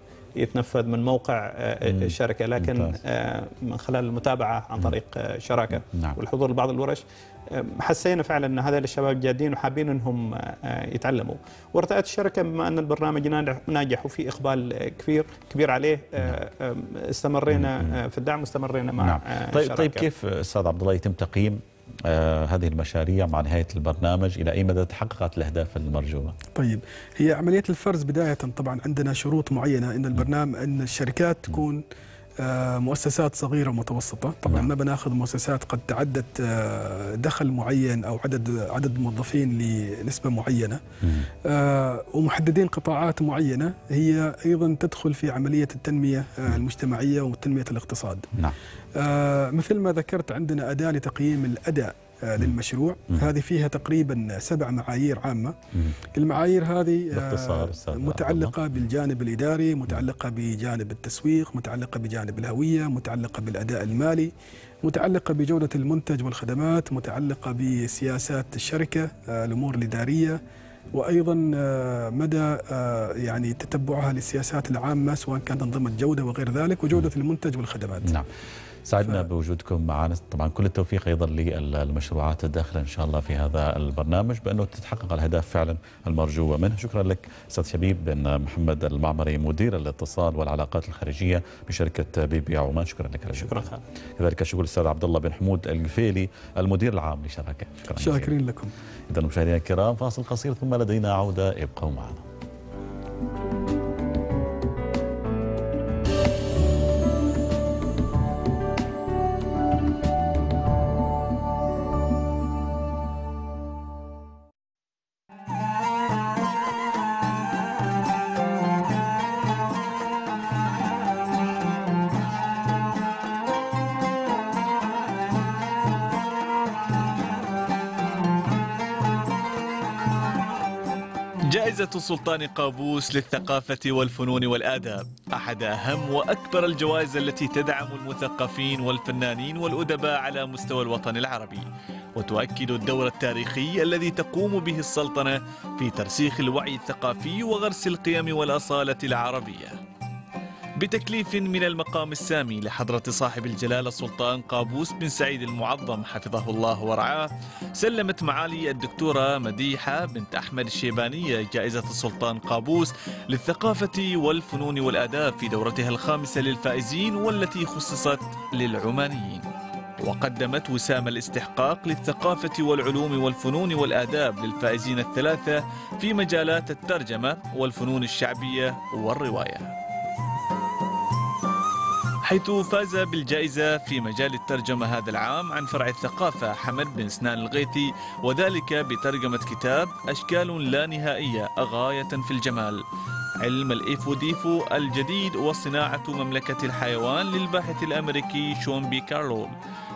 يتنفذ من موقع آه، مم. الشركة لكن. آه، من خلال المتابعة عن طريق آه، شراكة نعم. والحضور لبعض الورش آه، حسينا فعلا إن هذول الشباب جادين وحابين إنهم آه، يتعلموا وارتأت الشركة بما أن البرنامج ناجح- وفي إقبال آه، كبير كبير عليه آه، آه، استمرينا. آه، في الدعم واستمرينا مع نعم آه، طيب الشراكة. طيب كيف أستاذ عبد الله يتم تقييم آه هذه المشاريع مع نهاية البرنامج إلى أي مدى تحققت الأهداف المرجوة؟ طيب هي عملية الفرز بداية طبعا عندنا شروط معينة إن البرنامج إن الشركات تكون آه، مؤسسات صغيرة ومتوسطة. طبعا نعم. ما بناخذ مؤسسات قد تعدت آه، دخل معين أو عدد عدد موظفين لنسبة معينة. آه، ومحددين قطاعات معينة. هي أيضا تدخل في عملية التنمية آه، المجتمعية وتنميه الاقتصاد. نعم. آه، مثل ما ذكرت عندنا أداة لتقييم الأداء آه، للمشروع. مم. هذه فيها تقريبا سبع معايير عامة. مم. المعايير هذه آه، متعلقة بالجانب الإداري متعلقة بجانب التسويق متعلقة بجانب الهوية متعلقة بالأداء المالي متعلقة بجودة المنتج والخدمات متعلقة بسياسات الشركة آه، الأمور الإدارية وأيضا آه، مدى آه، يعني تتبعها للسياسات العامة سواء كانت أنظمة جودة وغير ذلك وجودة المنتج والخدمات. نعم. سعدنا ف- بوجودكم معنا. طبعا كل التوفيق أيضا للمشروعات الداخله إن شاء الله في هذا البرنامج بأنه تتحقق الأهداف فعلا المرجوة منه. شكرا لك أستاذ شبيب بن محمد المعمري مدير الاتصال والعلاقات الخارجية بشركة بي بي عمان. شكرا لك شكرا. كذلك شكر الأستاذ عبد الله بن حمود القفيلي المدير العام لشراكة. شكرا. شاكرين لكم. اذا مشاهدينا الكرام فاصل قصير ثم لدينا عودة. ابقوا معنا. جائزة سلطان قابوس للثقافة والفنون والآداب. أحد أهم وأكبر الجوائز التي تدعم المثقفين والفنانين والأدباء على مستوى الوطن العربي. وتؤكد الدور التاريخي الذي تقوم به السلطنة في ترسيخ الوعي الثقافي وغرس القيم والأصالة العربية. بتكليف من المقام السامي لحضرة صاحب الجلالة السلطان قابوس بن سعيد المعظم حفظه الله ورعاه. سلمت معالي الدكتورة مديحة بنت أحمد الشيبانية جائزة السلطان قابوس للثقافة والفنون والآداب في دورتها الخامسة للفائزين والتي خصصت للعمانيين. وقدمت وسام الاستحقاق للثقافة والعلوم والفنون والآداب للفائزين الثلاثة في مجالات الترجمة والفنون الشعبية والرواية. حيث فاز بالجائزة في مجال الترجمة هذا العام عن فرع الثقافة حمد بن سنان الغيثي وذلك بترجمة كتاب أشكال لا نهائية غاية في الجمال. علم الإيفو ديفو الجديد وصناعة مملكة الحيوان للباحث الأمريكي شون بي كارول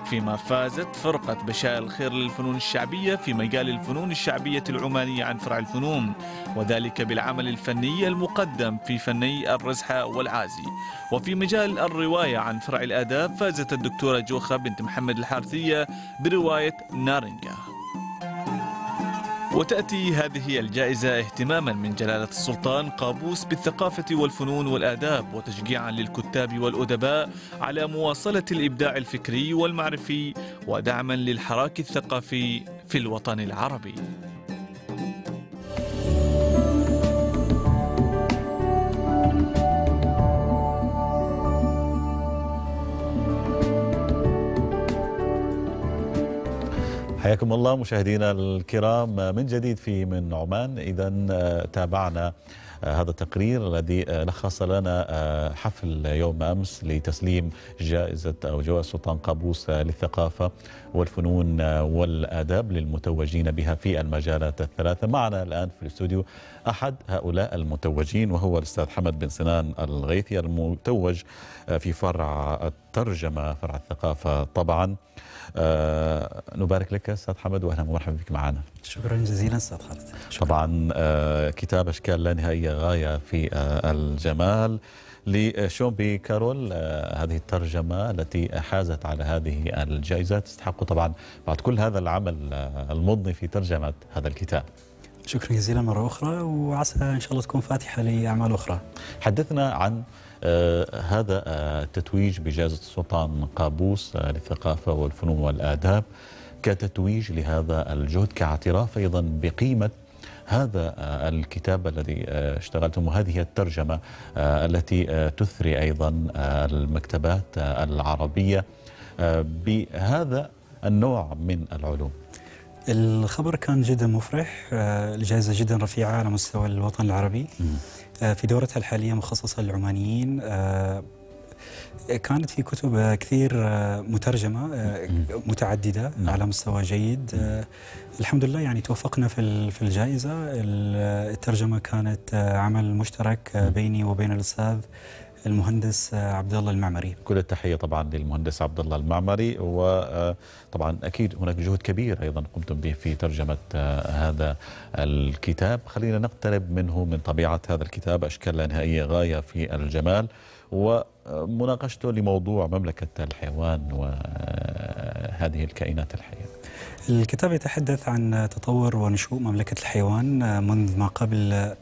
فيما فازت فرقة بشائر الخير للفنون الشعبية في مجال الفنون الشعبية العمانية عن فرع الفنون وذلك بالعمل الفني المقدم في فني الرزحة والعازي. وفي مجال الرواية عن فرع الآداب فازت الدكتورة جوخة بنت محمد الحارثية برواية نارنجا. وتأتي هذه الجائزة اهتماما من جلالة السلطان قابوس بالثقافة والفنون والآداب وتشجيعا للكتاب والأدباء على مواصلة الإبداع الفكري والمعرفي ودعما للحراك الثقافي في الوطن العربي. حياكم الله مشاهدينا الكرام. من جديد في من عمان. اذا تابعنا هذا التقرير الذي لخص لنا حفل يوم أمس لتسليم جائزة أو جوائز سلطان قابوس للثقافة والفنون والاداب للمتوجين بها في المجالات الثلاثة. معنا الآن في الاستوديو أحد هؤلاء المتوجين وهو الأستاذ حمد بن سنان الغيثي المتوج في فرع الترجمة فرع الثقافة طبعا. آه نبارك لك أستاذ حمد واهلا ومرحبا بك معنا. شكرا جزيلا أستاذ خالد طبعا آه كتاب أشكال لا نهائية غاية في آه الجمال لشومبي كارول. آه هذه الترجمة التي حازت على هذه الجائزة تستحق طبعا بعد كل هذا العمل آه المضني في ترجمة هذا الكتاب. شكرا جزيلا مرة أخرى وعسى إن شاء الله تكون فاتحة لأعمال أخرى. حدثنا عن آه هذا آه التتويج بجائزة السلطان قابوس آه للثقافة والفنون والآداب كتتويج لهذا الجهد كاعتراف أيضا بقيمة هذا الكتاب الذي اشتغلتم. وهذه الترجمة التي تثري أيضا المكتبات العربية بهذا النوع من العلوم. الخبر كان جدا مفرح الجائزة جدا رفيعة على مستوى الوطن العربي. م. في دورتها الحالية مخصصة للعمانيين. كانت في كتب كثير مترجمة متعددة م. على مستوى جيد. الحمد لله يعني توفقنا في في الجائزة. الترجمة كانت عمل مشترك بيني وبين الأستاذ المهندس عبد الله المعمري. كل التحية طبعا للمهندس عبد الله المعمري وطبعا أكيد هناك جهد كبير أيضا قمتم به في ترجمة هذا الكتاب. خلينا نقترب منه من طبيعة هذا الكتاب أشكال لا نهائية غاية في الجمال ومناقشته لموضوع مملكة الحيوان وهذه الكائنات الحية. الكتاب يتحدث عن تطور ونشوء مملكة الحيوان منذ ما قبل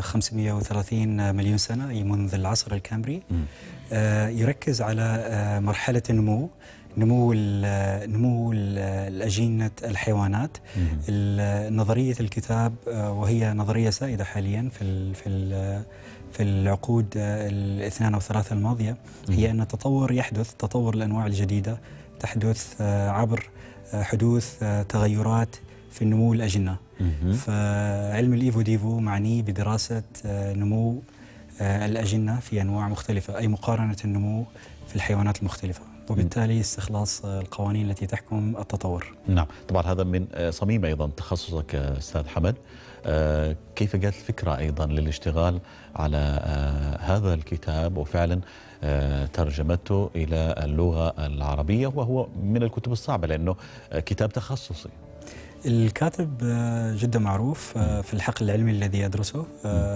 530 مليون سنة أي منذ العصر الكامبري. يركز على مرحلة النمو نمو نمو الأجنة الحيوانات. نظرية الكتاب وهي نظرية سائدة حاليا في ال في ال في العقود الاثنان أو ثلاثة الماضية. هي أن التطور يحدث تطور الأنواع الجديدة تحدث عبر حدوث تغيرات في نمو الأجنة. فعلم الإيفو ديفو معني بدراسة نمو الأجنة في أنواع مختلفة أي مقارنة النمو في الحيوانات المختلفة وبالتالي استخلاص القوانين التي تحكم التطور. نعم. طبعا هذا من صميم أيضا تخصصك أستاذ حمد. كيف جاءت الفكرة أيضا للاشتغال على هذا الكتاب؟ وفعلا ترجمته إلى اللغة العربية وهو من الكتب الصعبة لأنه كتاب تخصصي. الكاتب جدا معروف في الحقل العلمي الذي يدرسه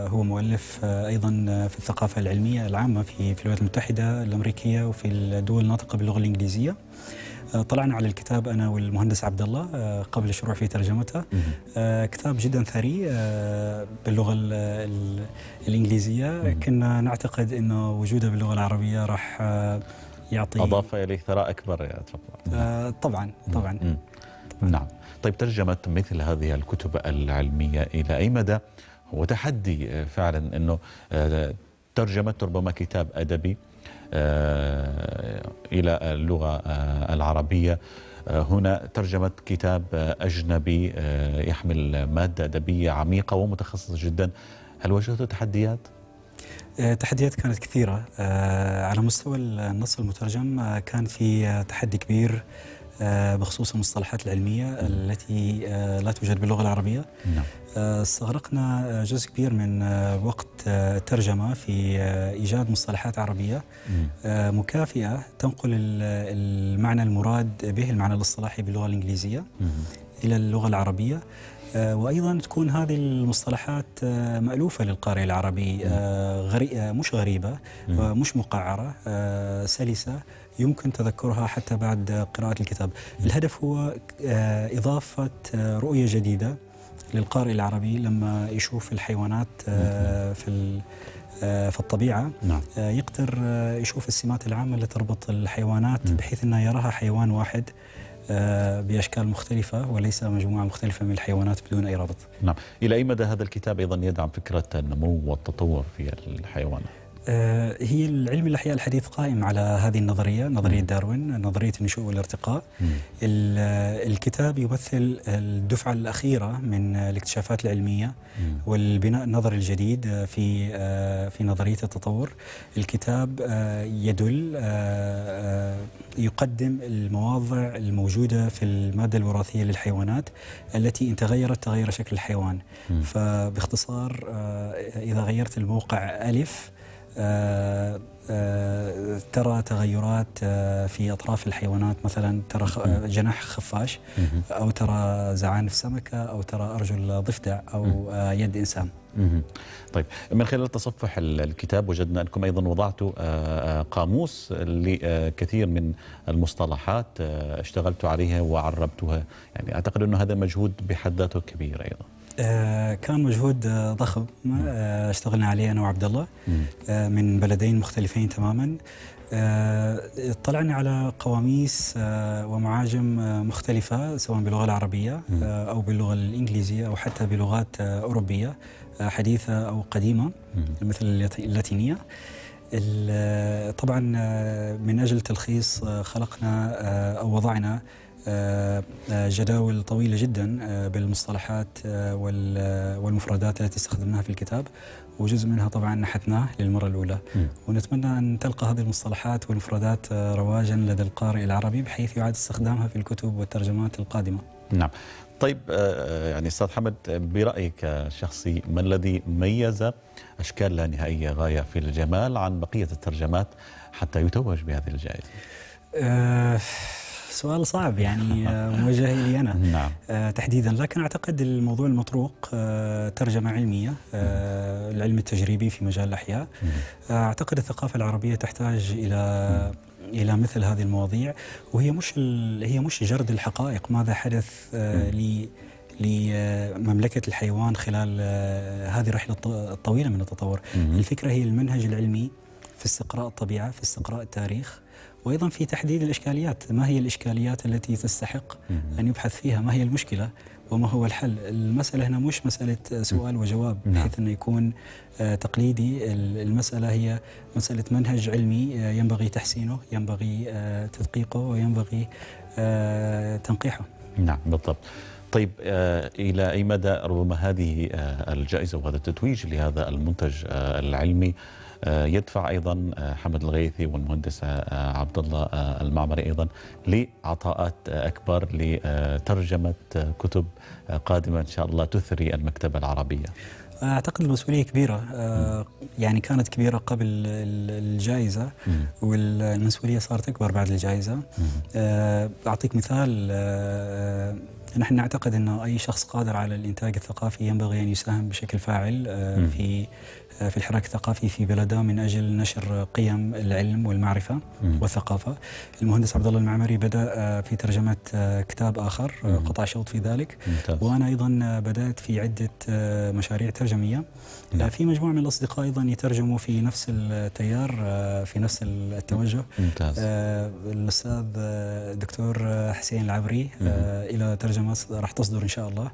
هو مؤلف أيضا في الثقافة العلمية العامة في في الولايات المتحدة الأمريكية وفي الدول الناطقة باللغة الإنجليزية. طلعنا على الكتاب أنا والمهندس عبد الله قبل الشروع في ترجمته. كتاب جدا ثري باللغة الإنجليزية. كنا نعتقد إنه وجوده باللغة العربية راح يعطي أضاف إليه ثراء أكبر يا طبعا طبعا. طبعا نعم. طيب ترجمة مثل هذه الكتب العلمية إلى أي مدى؟ هو تحدي فعلا أنه ترجمة ربما كتاب أدبي إلى اللغة العربية. هنا ترجمة كتاب أجنبي يحمل مادة أدبية عميقة ومتخصصة جدا. هل واجهتوا تحديات؟ تحديات كانت كثيرة. على مستوى النص المترجم كان في تحدي كبير بخصوص المصطلحات العلمية التي لا توجد باللغة العربية. نعم. استغرقنا جزء كبير من وقت الترجمة في إيجاد مصطلحات عربية. مكافئة تنقل المعنى المراد به المعنى الاصطلاحي باللغة الإنجليزية إلى اللغة العربية. وأيضا تكون هذه المصطلحات مألوفة للقارئ العربي. غري مش غريبة مش مقعرة سلسة. يمكن تذكرها حتى بعد قراءة الكتاب. الهدف هو إضافة رؤية جديدة للقارئ العربي لما يشوف الحيوانات في في الطبيعة. نعم. يقدر يشوف السمات العامة اللي تربط الحيوانات بحيث أنه يراها حيوان واحد بأشكال مختلفة وليس مجموعة مختلفة من الحيوانات بدون أي ربط. نعم. إلى أي مدى هذا الكتاب أيضا يدعم فكرة النمو والتطور في الحيوانات؟ هي العلم الأحياء الحديث قائم على هذه النظرية نظرية داروين نظرية النشوء والارتقاء. الكتاب يمثل الدفعة الأخيرة من الاكتشافات العلمية والبناء النظري الجديد في في نظرية التطور. الكتاب يدل يقدم المواضع الموجودة في المادة الوراثية للحيوانات التي إن تغيرت تغير شكل الحيوان. فباختصار إذا غيرت الموقع آه آه ترى تغيرات آه في أطراف الحيوانات مثلا ترى جناح خفاش أو ترى زعانف سمكة أو ترى أرجل ضفدع أو يد إنسان. طيب من خلال تصفح الكتاب وجدنا أنكم أيضا وضعتوا قاموس لكثير من المصطلحات اشتغلتوا عليها وعربتوها. يعني أعتقد أنه هذا مجهود بحد ذاته كبير أيضا. آه كان مجهود آه ضخم آه اشتغلنا عليه أنا وعبد الله من بلدين مختلفين تماما. اطلعنا على قواميس ومعاجم مختلفة سواء باللغة العربية أو باللغة الإنجليزية أو حتى بلغات أوروبية حديثة أو قديمة مثل اللاتينية. طبعا من أجل تلخيص خلقنا أو وضعنا جداول طويلة جدا بالمصطلحات والمفردات التي استخدمناها في الكتاب وجزء منها طبعا نحتناه للمرة الأولى م. ونتمنى أن تلقى هذه المصطلحات والمفردات رواجا لدى القارئ العربي بحيث يعاد استخدامها في الكتب والترجمات القادمة نعم طيب يعني أستاذ حمد برأيك الشخصي ما الذي ميز أشكال لا نهائية غاية في الجمال عن بقية الترجمات حتى يتوج بهذه الجائزة؟ سؤال صعب يعني موجه لي أنا. نعم. آه تحديدا. لكن أعتقد الموضوع المطروق آه ترجمة علمية آه العلم التجريبي في مجال الأحياء. أعتقد الثقافة العربية تحتاج إلى إلى مثل هذه المواضيع. وهي مش هي مش جرد الحقائق. ماذا حدث ل لمملكة الحيوان خلال هذه الرحلة الطويلة من التطور؟ الفكرة هي المنهج العلمي في استقراء الطبيعة في استقراء التاريخ وأيضا في تحديد الإشكاليات، ما هي الإشكاليات التي تستحق أن يبحث فيها؟ ما هي المشكلة؟ وما هو الحل؟ المسألة هنا مش مسألة سؤال وجواب بحيث أنه يكون تقليدي، المسألة هي مسألة منهج علمي ينبغي تحسينه، ينبغي تدقيقه وينبغي تنقيحه. نعم بالضبط. طيب إلى أي مدى ربما هذه الجائزة وهذا التتويج لهذا المنتج العلمي يدفع أيضا حمد الغيثي والمهندس عبد الله المعمري أيضا لعطاءات أكبر لترجمة كتب قادمة إن شاء الله تثري المكتبة العربية. أعتقد المسؤولية كبيرة يعني كانت كبيرة قبل الجائزة والمسؤولية صارت أكبر بعد الجائزة. أعطيك مثال نحن نعتقد أن أي شخص قادر على الإنتاج الثقافي ينبغي أن يساهم بشكل فاعل في في الحراك الثقافي في بلده من أجل نشر قيم العلم والمعرفة م. والثقافة. المهندس عبد الله المعمري بدا في ترجمة كتاب آخر م. قطع شوط في ذلك ممتاز. وأنا أيضا بدأت في عدة مشاريع ترجمية. م. في مجموعة من الأصدقاء أيضا يترجموا في نفس التيار في نفس التوجه. ممتاز. الأستاذ الدكتور حسين العبري م. إلى ترجمة راح تصدر إن شاء الله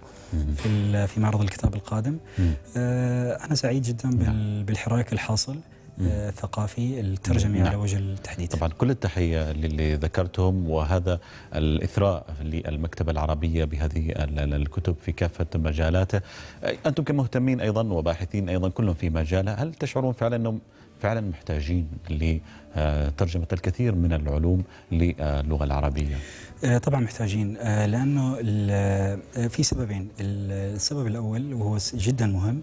في في معرض الكتاب القادم. أنا سعيد جدا بالحراك الحاصل الثقافي الترجمي نعم. على وجه التحديد. طبعا كل التحية للي ذكرتهم وهذا الإثراء للمكتبة العربية بهذه الكتب في كافة مجالاته. أنتم كمهتمين أيضا وباحثين أيضا كلهم في مجالها هل تشعرون فعلا أنهم فعلا محتاجين ترجمة الكثير من العلوم للغة العربية؟ آه، طبعا محتاجين. آه، لأنه آه، في سببين. السبب الأول وهو جدا مهم.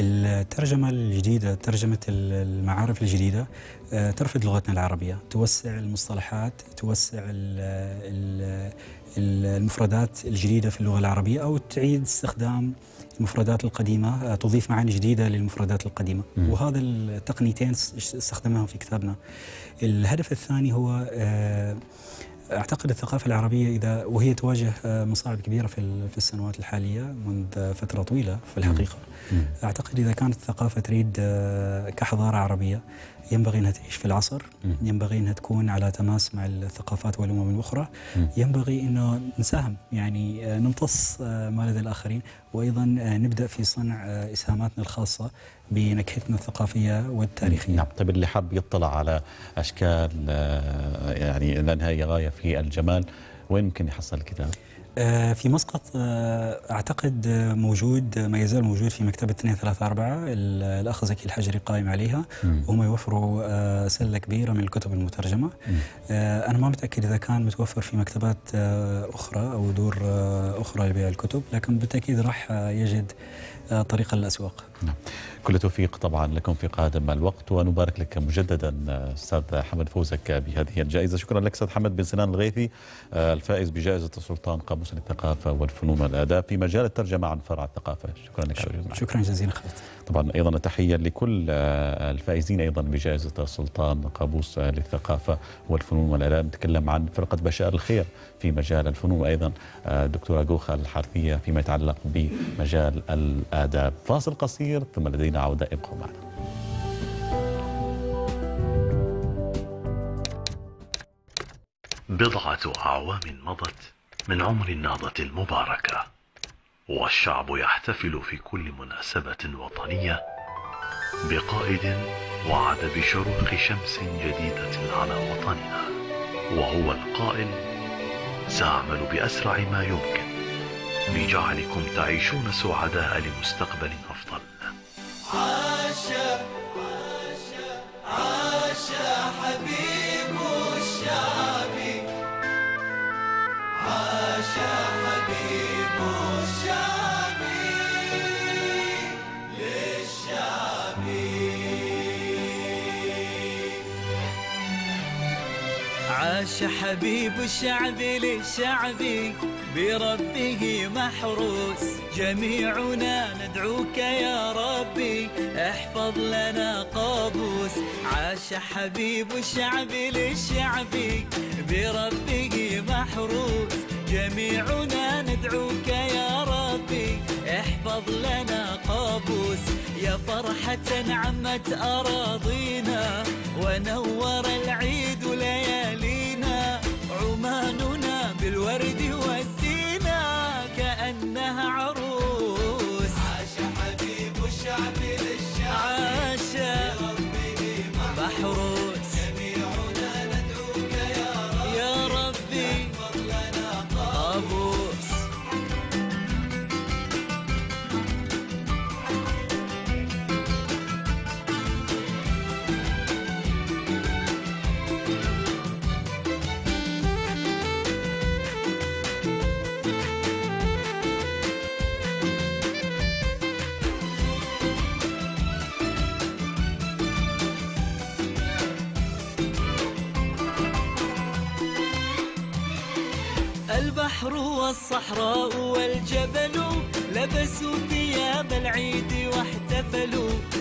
الترجمة الجديدة ترجمة المعارف الجديدة ترفض لغتنا العربية. توسع المصطلحات توسع المفردات الجديدة في اللغة العربية أو تعيد استخدام المفردات القديمة تضيف معاني جديدة للمفردات القديمة. م. وهذا التقنيتين استخدمناهم في كتابنا. الهدف الثاني هو أعتقد الثقافة العربية إذا وهي تواجه آه، مصاعب كبيرة في في السنوات الحالية منذ فترة طويلة في الحقيقة. أعتقد إذا كانت الثقافة تريد آه، كحضارة عربية ينبغي إنها تعيش في العصر ينبغي إنها تكون على تماس مع الثقافات والأمم الأخرى ينبغي إنه نساهم يعني آه، نمتص ما لدى الآخرين وأيضا نبدأ في صنع إسهاماتنا الخاصة بنكهتنا الثقافية والتاريخية. نعم، طيب اللي حاب يطلع على أشكال يعني لأنها هي غاية في الجمال وين ممكن يحصل الكتاب؟ آه، في مسقط آه، أعتقد موجود ما يزال موجود في مكتبة 234 الأخ زكي الحجري قائم عليها وهم يوفروا آه، سلة كبيرة من الكتب المترجمة أنا ما متأكد إذا كان متوفر في مكتبات أخرى أو دور أخرى لبيع الكتب لكن بالتأكيد راح يجد طريقا للأسواق. نعم. كل توفيق طبعا لكم في قادم الوقت ونبارك لك مجددا أستاذ حمد فوزك بهذه الجائزة. شكرا لك أستاذ حمد بن سنان الغيثي آه، الفائز بجائزة السلطان قاموس الثقافة والفنون والآداب في مجال الترجمة عن فرع الثقافة. شكرا لك. شكرا, شكرا جزيلا خالد. طبعا أيضا تحية لكل آه، الفائزين أيضا بجائزة السلطان قابوس للثقافة والفنون والآداب. نتكلم عن فرقة بشار الخير في مجال الفنون وأيضا الدكتوره آه، جوخة الحارثيه فيما يتعلق بمجال الآداب. فاصل قصير ثم لدينا عوده ابقوا معنا. بضعة أعوام مضت من عمر النهضة المباركة والشعب يحتفل في كل مناسبة وطنية بقائد وعد بشروق شمس جديدة على وطننا وهو القائل سأعمل بأسرع ما يمكن بجعلكم تعيشون سعداء لمستقبل عاش عاش عاش حبيب الشعب عاش حبيب الشعب للشعب عاش حبيب الشعب للشعب بربه محروس. جميعنا ندعوك يا ربي. احفظ لنا قابوس. عاش حبيب الشعب للشعب. بربه محروس. جميعنا ندعوك يا ربي. احفظ لنا قابوس. يا فرحة عمت أراضينا. ونور العيد ليالينا. عماننا بالورد والصحراء والجبل لبسوا ثياب العيد واحتفلوا.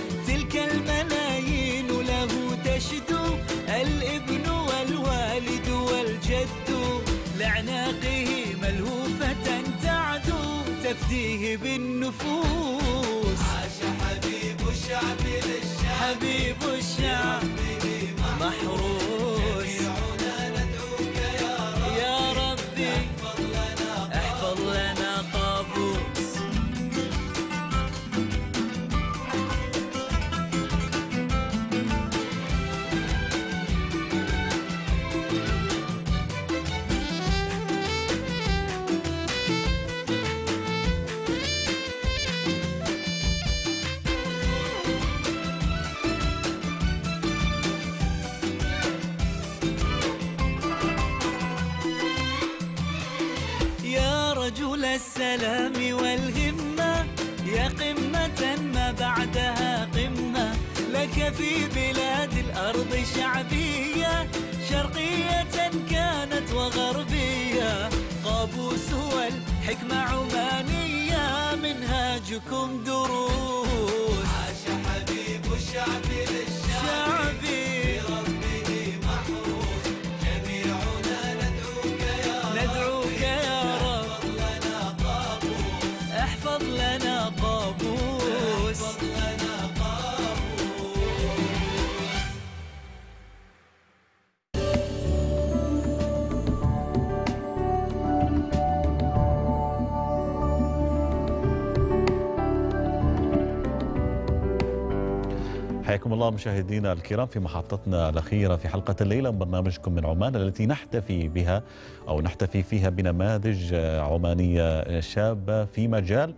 الله مشاهدينا الكرام في محطتنا الأخيرة في حلقة الليلة من برنامجكم من عمان التي نحتفي بها أو نحتفي فيها بنماذج عمانية شابة في مجال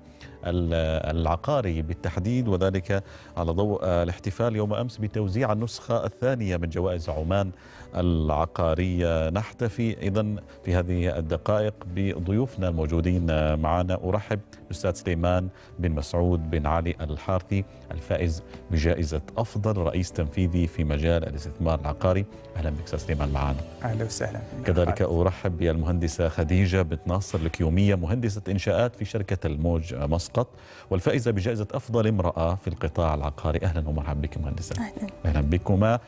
العقاري بالتحديد وذلك على ضوء الاحتفال يوم أمس بتوزيع النسخة الثانية من جوائز عمان العقارية. نحتفي إذا في هذه الدقائق بضيوفنا الموجودين معنا. أرحب الأستاذ سليمان بن مسعود بن علي الحارثي الفائز بجائزة أفضل رئيس تنفيذي في مجال الاستثمار العقاري. أهلا بك أستاذ سليمان معنا أهلا وسهلا. كذلك أرحب بالمهندسة خديجة بنت ناصر الكيومية مهندسة إنشاءات في شركة الموج مسقط والفائزة بجائزة أفضل امرأة في القطاع العقاري. أهلا ومرحبا بك مهندسة. أهلا. أهلا بكما.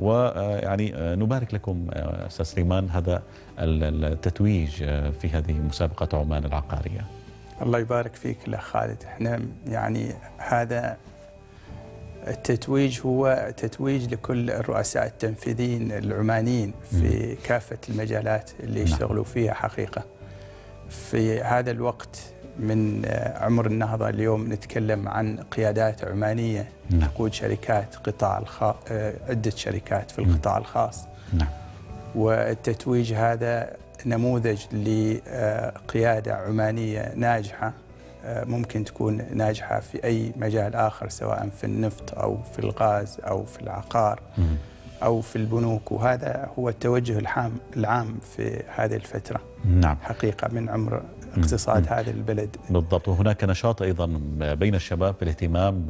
ويعني نبارك لكم أستاذ سليمان هذا التتويج في هذه مسابقة عمان العقارية. الله يبارك فيك الأخ خالد. إحنا يعني هذا التتويج هو تتويج لكل الرؤساء التنفيذيين العمانيين في كافة المجالات اللي يشتغلوا فيها حقيقة. في هذا الوقت من عمر النهضة. اليوم نتكلم عن قيادات عمانية نعم. تقود شركات قطاع الخاص عدة شركات في القطاع الخاص. نعم. والتتويج هذا نموذج لقيادة عمانية ناجحة ممكن تكون ناجحة في أي مجال آخر سواء في النفط أو في الغاز أو في العقار مم. أو في البنوك. وهذا هو التوجه العام العام في هذه الفترة. نعم. حقيقة من عمر اقتصاد هذا البلد. بالضبط. وهناك نشاط أيضا بين الشباب في الاهتمام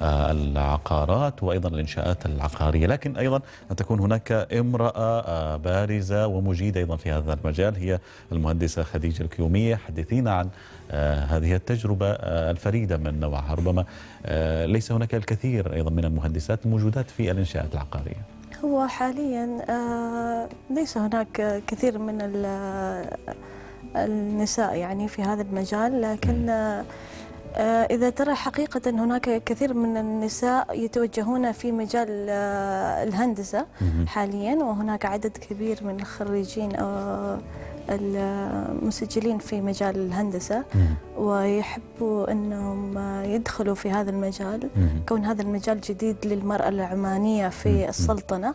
بالعقارات وأيضا الإنشاءات العقارية، لكن أيضا أن تكون هناك امرأة بارزة ومجيدة أيضا في هذا المجال. هي المهندسة خديجة الكيومية، حدثينا عن هذه التجربة الفريدة من نوعها، ربما ليس هناك الكثير أيضا من المهندسات الموجودات في الإنشاءات العقارية. هو حاليا آه ليس هناك كثير من النساء يعني في هذا المجال لكن آه إذا ترى حقيقة هناك كثير من النساء يتوجهون في مجال آه الهندسة. حاليا وهناك عدد كبير من الخريجين المسجلين في مجال الهندسة. ويحبوا أنهم يدخلوا في هذا المجال. كون هذا المجال جديد للمرأة العمانية في السلطنة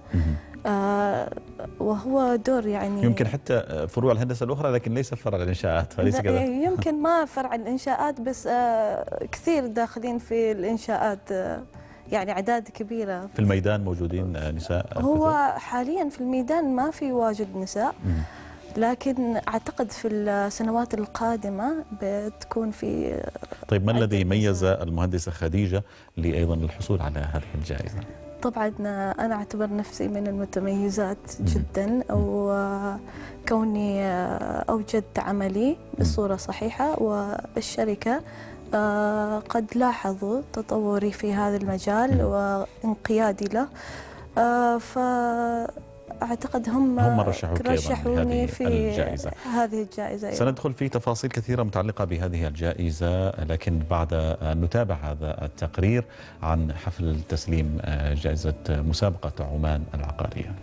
وهو دور يعني يمكن حتى فروع الهندسة الأخرى لكن ليس فرع الإنشاءات فليس كذا يمكن ما فرع الإنشاءات بس آه كثير داخلين في الإنشاءات آه يعني أعداد كبيرة في الميدان موجودين نساء هو حاليا في الميدان ما في واجد نساء مم. لكن أعتقد في السنوات القادمة بتكون في طيب ما الذي ميز المهندسة خديجة لأيضا الحصول على هذه الجائزة؟ طبعا أنا أعتبر نفسي من المتميزات جدا وكوني أوجدت عملي بصورة صحيحة والشركة آه، قد لاحظوا تطوري في هذا المجال وانقيادي له. آه، فأعتقد هم هم رشحوك رشحوني في الجائزة. هذه الجائزة أيضاً. سندخل في تفاصيل كثيرة متعلقة بهذه الجائزة لكن بعد أن نتابع هذا التقرير عن حفل تسليم جائزة مسابقة عمان العقارية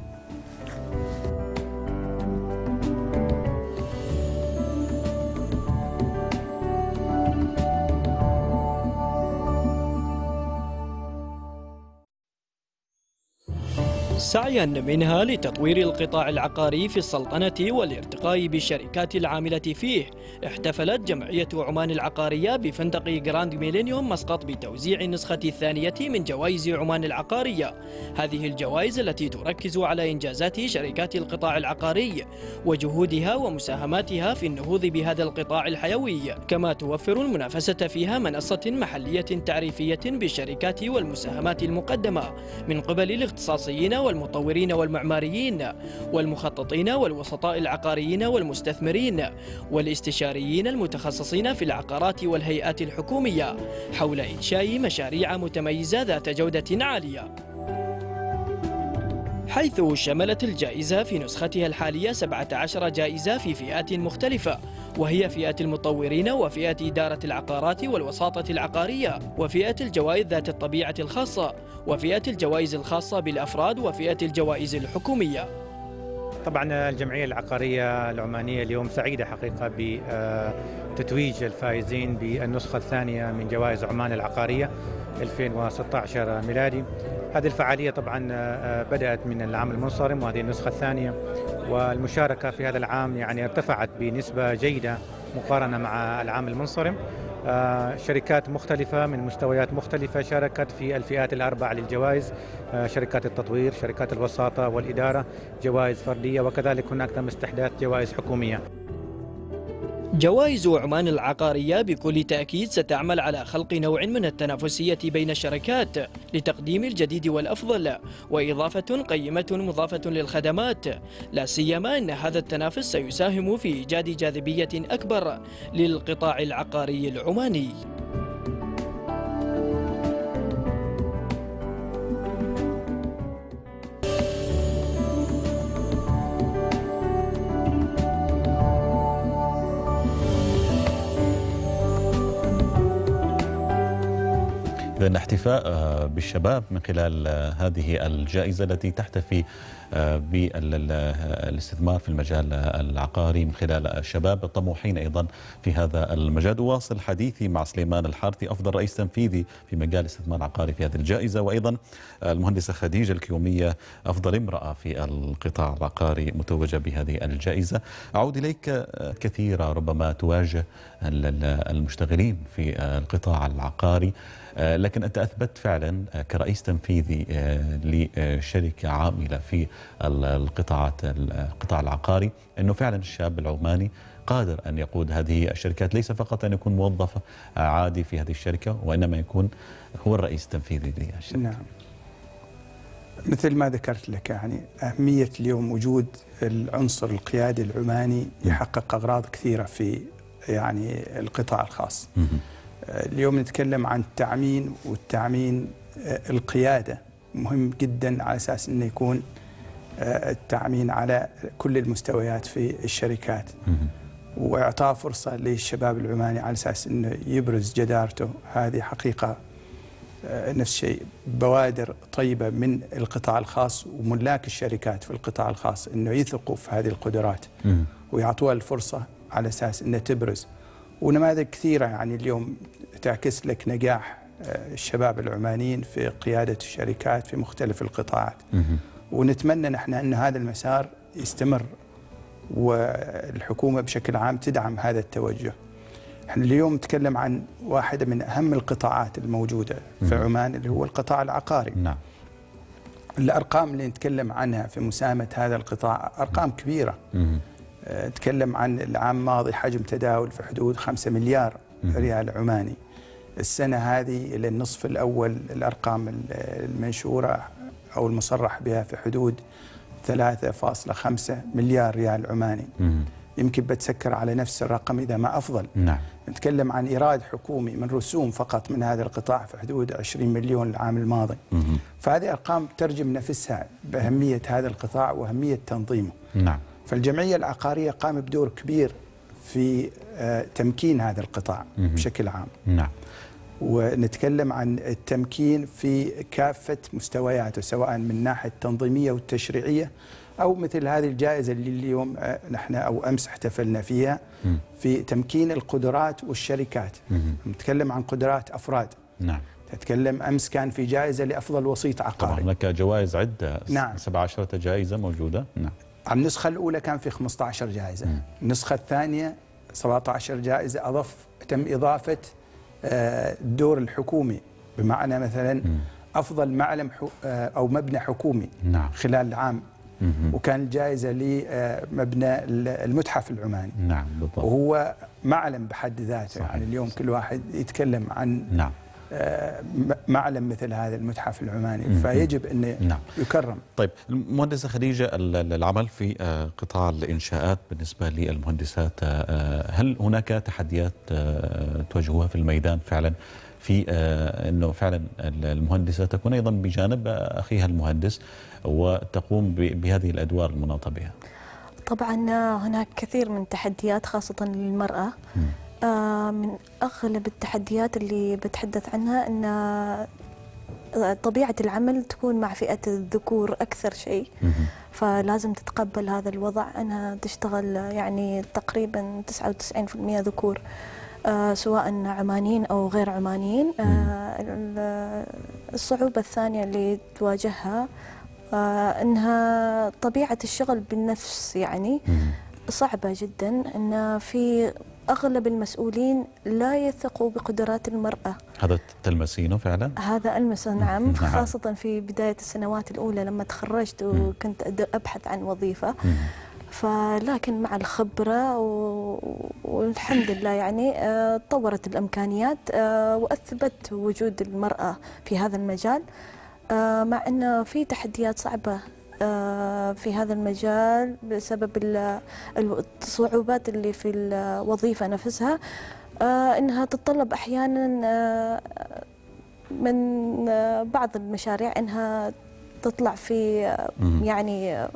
سعيا منها لتطوير القطاع العقاري في السلطنة والارتقاء بالشركات العاملة فيه. احتفلت جمعية عمان العقارية بفندق جراند ميلينيوم مسقط بتوزيع النسخة الثانية من جوائز عمان العقارية. هذه الجوائز التي تركز على إنجازات شركات القطاع العقاري وجهودها ومساهماتها في النهوض بهذا القطاع الحيوي. كما توفر المنافسة فيها منصة محلية تعريفية بالشركات والمساهمات المقدمة من قبل الاختصاصيين والمطورين والمعماريين والمخططين والوسطاء العقاريين والمستثمرين والاستشاريين المتخصصين في العقارات والهيئات الحكومية حول إنشاء مشاريع متميزة ذات جودة عالية. حيث شملت الجائزة في نسختها الحالية 17 جائزة في فئات مختلفة وهي فئة المطورين وفئة إدارة العقارات والوساطة العقارية وفئة الجوائز ذات الطبيعة الخاصة وفئة الجوائز الخاصة بالأفراد وفئة الجوائز الحكومية. طبعا الجمعية العقارية العمانية اليوم سعيدة حقيقة بتتويج الفائزين بالنسخة الثانية من جوائز عمان العقارية. 2016 ميلادي. هذه الفعالية طبعا بدأت من العام المنصرم وهذه النسخة الثانية. والمشاركة في هذا العام يعني ارتفعت بنسبة جيدة مقارنة مع العام المنصرم. شركات مختلفة من مستويات مختلفة شاركت في الفئات الأربع للجوائز. شركات التطوير شركات الوساطة والإدارة جوائز فردية وكذلك هناك تم استحداث جوائز حكومية. جوائز عمان العقارية بكل تأكيد ستعمل على خلق نوع من التنافسية بين الشركات لتقديم الجديد والأفضل وإضافة قيمة مضافة للخدمات. لا سيما أن هذا التنافس سيساهم في إيجاد جاذبية أكبر للقطاع العقاري العماني. إذا احتفاء بالشباب من خلال هذه الجائزة التي تحتفي بالاستثمار في المجال العقاري من خلال الشباب الطموحين أيضا في هذا المجال. أواصل حديثي مع سليمان الحارثي أفضل رئيس تنفيذي في مجال الاستثمار العقاري في هذه الجائزة. وأيضا المهندسة خديجة الكيومية أفضل امرأة في القطاع العقاري متوجة بهذه الجائزة. أعود إليك كثيرة ربما تواجه المشتغلين في القطاع العقاري. لكن أنت أثبت فعلا كرئيس تنفيذي لشركة عاملة في القطاعات القطاع العقاري أنه فعلا الشاب العماني قادر أن يقود هذه الشركات. ليس فقط أن يكون موظف عادي في هذه الشركة وإنما يكون هو الرئيس التنفيذي للشركة. نعم. مثل ما ذكرت لك يعني أهمية اليوم وجود العنصر القيادي العماني يحقق أغراض كثيرة في يعني القطاع الخاص. اليوم نتكلم عن التعمين والتعمين القيادة. مهم جدا على أساس أنه يكون التعمين على كل المستويات في الشركات. وإعطاء فرصة للشباب العماني على أساس أنه يبرز جدارته. هذه حقيقة نفس الشيء. بوادر طيبة من القطاع الخاص وملاك الشركات في القطاع الخاص أنه يثقوا في هذه القدرات. ويعطوها الفرصة على أساس أنها تبرز ونماذج كثيرة. يعني اليوم تعكس لك نجاح الشباب العمانيين في قيادة الشركات في مختلف القطاعات. ونتمنى نحن أن هذا المسار يستمر والحكومة بشكل عام تدعم هذا التوجه. إحنا اليوم نتكلم عن واحدة من أهم القطاعات الموجودة في عمان اللي هو القطاع العقاري. نعم. الأرقام اللي نتكلم عنها في مساهمة هذا القطاع أرقام كبيرة. نتكلم عن العام الماضي حجم تداول في حدود 5 مليار ريال عماني. السنة هذه إلى النصف الأول الأرقام المنشورة أو المصرح بها في حدود 3.5 مليار ريال عماني. يمكن بتسكر على نفس الرقم إذا ما أفضل. نعم. نتكلم عن إيراد حكومي من رسوم فقط من هذا القطاع في حدود 20 مليون العام الماضي. فهذه أرقام ترجم نفسها بأهمية هذا القطاع وأهمية تنظيمه. نعم. فالجمعية العقارية قامت بدور كبير في تمكين هذا القطاع بشكل عام. نعم. ونتكلم عن التمكين في كافة مستوياته سواء من الناحية التنظيمية والتشريعية أو مثل هذه الجائزة اللي اليوم نحن أو أمس احتفلنا فيها في تمكين القدرات والشركات. نتكلم عن قدرات أفراد. نعم. تتكلم أمس كان في جائزة لأفضل وسيط طبعا عقاري هناك جوائز عدة. نعم. 17 جائزة موجودة. نعم. على النسخة الأولى كان في 15 جائزة. النسخة الثانية 17 جائزة أضف تم إضافة آه، الدور الحكومي. بمعنى مثلا أفضل معلم آه، أو مبنى حكومي نعم. خلال العام. وكان جائزة لمبنى المتحف العماني. نعم بالضبط. وهو معلم بحد ذاته. يعني اليوم كل واحد يتكلم عن نعم. آه، معلم مثل هذا المتحف العماني. فيجب انه نعم. يكرم. طيب المهندسة خديجة ال- ال- العمل في آه، قطاع الإنشاءات بالنسبة للمهندسات آه، هل هناك تحديات آه، تواجهوها في الميدان فعلا؟ في آه، أنه فعلا ال- المهندسة تكون أيضا بجانب آه، أخيها المهندس وتقوم بهذه الأدوار المناطة بها طبعا هناك كثير من التحديات خاصة للمرأة. آه، من أغلب التحديات اللي بتحدث عنها أن آه، طبيعة العمل تكون مع فئة الذكور أكثر شيء. فلازم تتقبل هذا الوضع. أنها تشتغل يعني تقريبا 99% ذكور آه، سواء عمانيين أو غير عمانيين. آه، ال- الصعوبة الثانية اللي تواجهها آه، أنها طبيعة الشغل بالنفس يعني صعبة جدا. أن في أغلب المسؤولين لا يثقوا بقدرات المرأة. هذا تلمسينه فعلا؟ هذا ألمسه نعم. نعم. خاصة في بداية السنوات الأولى لما تخرجت وكنت أبحث عن وظيفة. فلكن مع الخبرة. والحمد لله يعني آه، تطورت الإمكانيات آه، وأثبت وجود المرأة في هذا المجال آه، مع أنه في تحديات صعبة في هذا المجال بسبب ال- ال- الصعوبات اللي في الوظيفة نفسها. آه، أنها تتطلب أحيانا آه، من آه، بعض المشاريع أنها تطلع في آه،. يعني آه،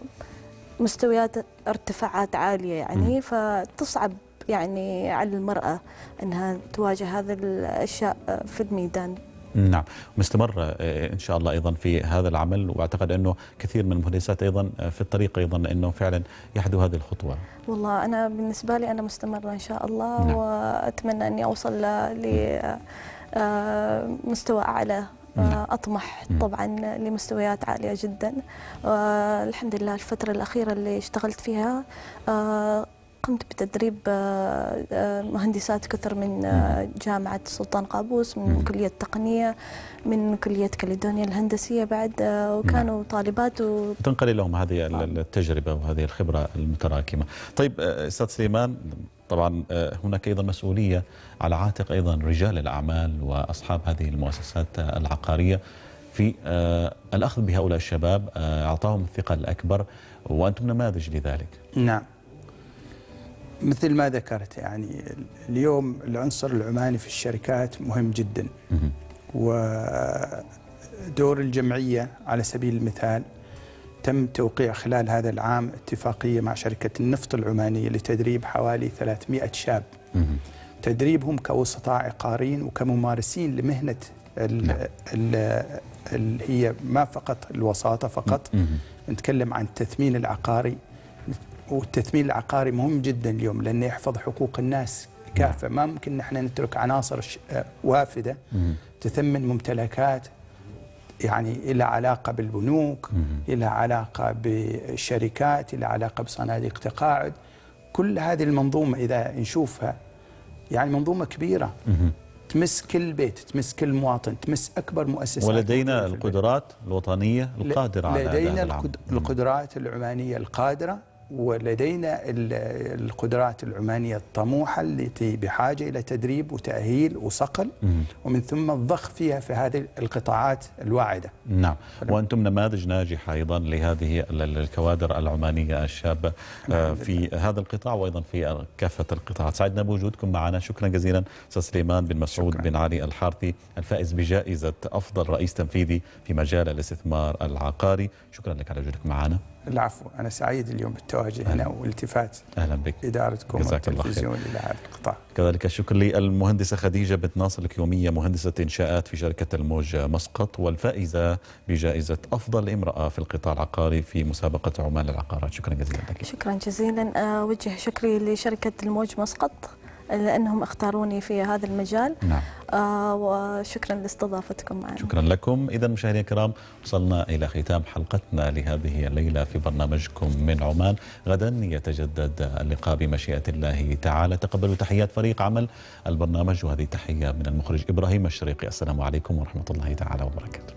مستويات ارتفاعات عالية يعني فتصعب يعني على المرأة أنها تواجه هذه الأشياء آه، في الميدان. نعم. مستمر آه، إن شاء الله أيضا في هذا العمل وأعتقد أنه كثير من المهندسات أيضا آه، في الطريق أيضا إنه فعلا يحدوا هذه الخطوة. والله أنا بالنسبة لي أنا مستمرة إن شاء الله نعم. وأتمنى أني أوصل لمستوى أعلى نعم. آه، أطمح طبعا لمستويات عالية جدا. والحمد لله الفترة الأخيرة اللي اشتغلت فيها آه، قمت بتدريب آه، آه، مهندسات كثر من آه، جامعة سلطان قابوس من كلية التقنية من كلية كاليدونيا الهندسية بعد وكانوا طالبات و تنقل لهم هذه ال- التجربة وهذه الخبرة المتراكمة. طيب أستاذ سليمان طبعا هناك أيضا مسؤولية على عاتق أيضا رجال الأعمال وأصحاب هذه المؤسسات العقارية في الأخذ بهؤلاء الشباب أعطاهم الثقه الأكبر وأنتم نماذج لذلك. نعم. مثل ما ذكرت يعني اليوم العنصر العماني في الشركات مهم جدا. ودور الجمعية على سبيل المثال تم توقيع خلال هذا العام اتفاقية مع شركة النفط العمانية لتدريب حوالي 300 شاب. تدريبهم كوسطاء عقاريين وكممارسين لمهنة ال- ال- اللي هي ما فقط الوساطة فقط. نتكلم عن التثمين العقاري. والتثمين العقاري مهم جدا اليوم لأنه يحفظ حقوق الناس كافة. ما ممكن نحن نترك عناصر آه، وافدة تثمن ممتلكات يعني إلى علاقة بالبنوك إلى علاقة بالشركات إلى علاقة بصناديق تقاعد. كل هذه المنظومة إذا نشوفها يعني منظومة كبيرة. تمس كل بيت تمس كل مواطن تمس أكبر مؤسسات. ولدينا القدرات الوطنية القادرة على لدينا هذا العمل. القد- القدرات العمانية القادرة. ولدينا ال- القدرات العمانية الطموحة التي بحاجة إلى تدريب وتأهيل وصقل. ومن ثم الضخ فيها في هذه القطاعات الواعدة. نعم. وأنتم نماذج ناجحة أيضا لهذه ال- ال- الكوادر العمانية الشابه آه، في هذا القطاع وأيضا في كافة القطاعات سعدنا بوجودكم معنا. شكرا جزيلا. أستاذ سليمان بن مسعود بن علي الحارثي الفائز بجائزة أفضل رئيس تنفيذي في مجال الاستثمار العقاري. شكرا لك على وجودك معنا. العفو أنا سعيد اليوم بالتواجد هنا والالتفات أهلا بك. إدارتكم جزاك الله خير. والتلفزيون إلى هذا القطاع. كذلك الشكر للمهندسة خديجة بنت ناصر الكيومية مهندسة إنشاءات في شركة الموج مسقط والفائزة بجائزة أفضل امرأة في القطاع العقاري في مسابقة عمان العقارات. شكرا جزيلا لك. شكرا جزيلا. أوجه شكري لشركة الموج مسقط. لأنهم اختاروني في هذا المجال. نعم. آه، وشكرا لاستضافتكم معنا. شكرا لكم. إذا مشاهدينا الكرام وصلنا إلى ختام حلقتنا لهذه الليلة في برنامجكم من عمان. غدا يتجدد اللقاء بمشيئة الله تعالى. تقبلوا تحيات فريق عمل البرنامج وهذه تحية من المخرج إبراهيم الشريقي. السلام عليكم ورحمة الله تعالى وبركاته.